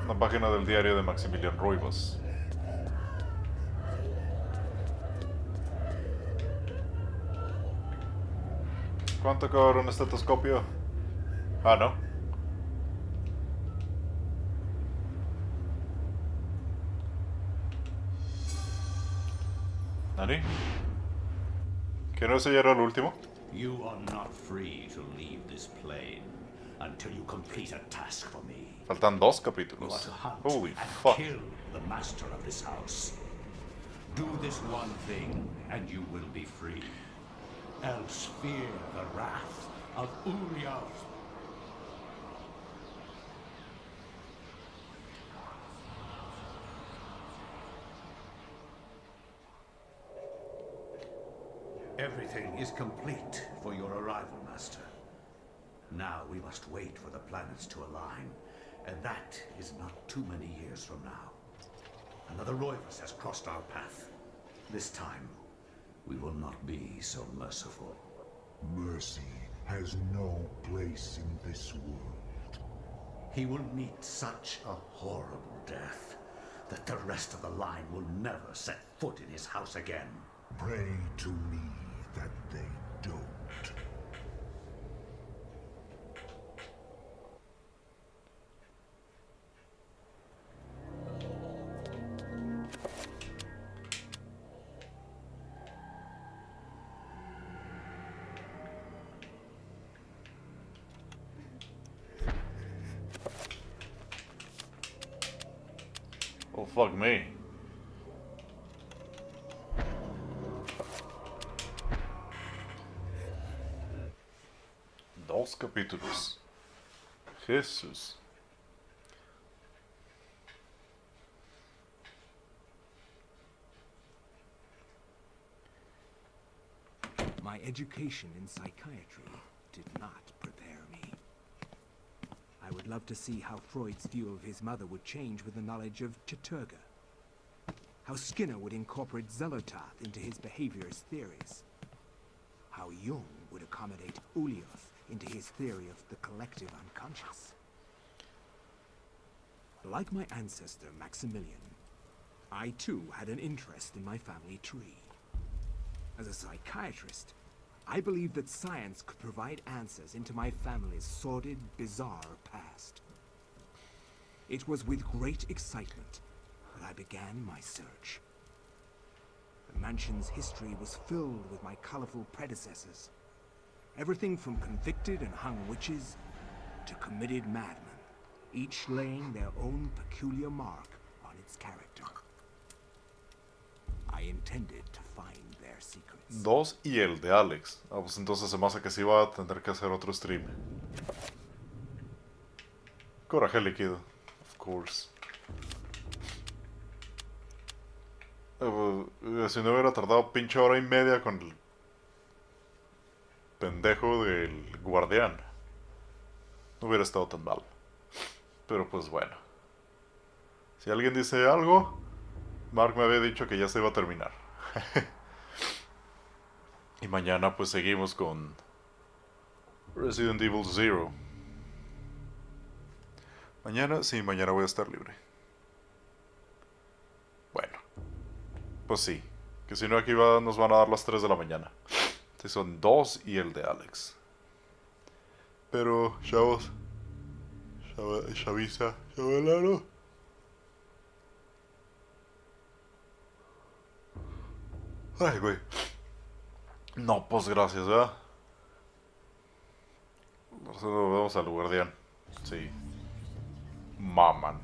Una página del diario de Maximilian Ruibos. ¿Cuánto cobra un estetoscopio? Ah, no. ¿Que no ya era el último? You are not free to leave this plane until you complete a task for me. Faltan dos capítulos. hunt Holy fuck. kill the master of this house. Do this one thing, and you will be free. Else fear the wrath of Ulyav. Everything is complete for your arrival, Master. Now we must wait for the planets to align, and that is not too many years from now. Another Roivus has crossed our path. This time, we will not be so merciful. Mercy has no place in this world. He will meet such a horrible death that the rest of the line will never set foot in his house again. Pray to me Jesús. My education in psychiatry did not prepare me. I would love to see how Freud's view of his mother would change with the knowledge of Chaturga. How Skinner would incorporate Zelotath into his behaviorist theories. How Jung would accommodate Ulioth into his theory of the collective unconscious. Like my ancestor, Maximilian, I too had an interest in my family tree. As a psychiatrist, I believed that science could provide answers into my family's sordid, bizarre past. It was with great excitement that I began my search. The mansion's history was filled with my colorful predecessors. Everything from convicted and hung witches to committed madmen, each laying their own peculiar mark on its character. I intended to find their secrets. Dos y el de Alex. Ah, pues entonces se me hace que sí va a tener que hacer otro stream. Coraje líquido. Of course. Eh, pues, si no hubiera tardado pinche hora y media con el pendejo del guardián, no hubiera estado tan mal. Pero pues bueno. Si alguien dice algo, Mark me había dicho que ya se iba a terminar. y mañana pues seguimos con Resident Evil Zero. Mañana, sí, mañana voy a estar libre. Bueno, pues sí, que si no aquí nos van a dar las 3 de la mañana. Son dos y el de Alex. Pero, chavos, chaviza, chavalaro. Ay, güey. No, pues gracias, ¿verdad? Nosotros vemos al guardián. Sí. Maman.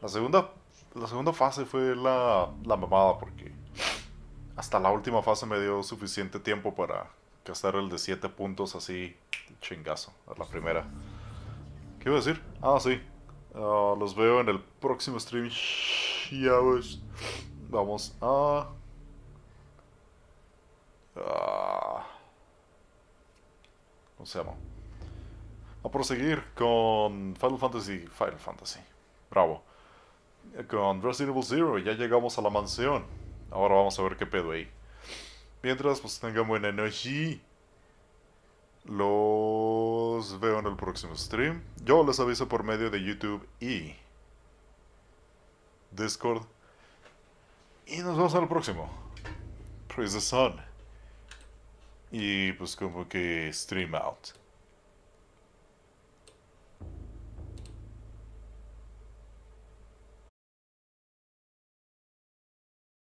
La segunda la segunda fase fue la, la mamada porque hasta la última fase me dio suficiente tiempo para gastar el de 7 puntos así chingazo a la primera. ¿Qué iba a decir? Ah, sí. Ah, los veo en el próximo stream. Vamos a... Ah, ¿Cómo se llama? A proseguir con Final Fantasy. Final Fantasy. Bravo. Con Resident Evil Zero. Ya llegamos a la mansión. Ahora vamos a ver qué pedo ahí. Mientras, pues tengan buena noche. Los veo en el próximo stream. Yo les aviso por medio de YouTube y Discord. Y nos vemos el próximo. Praise the sun. Y pues como que stream out.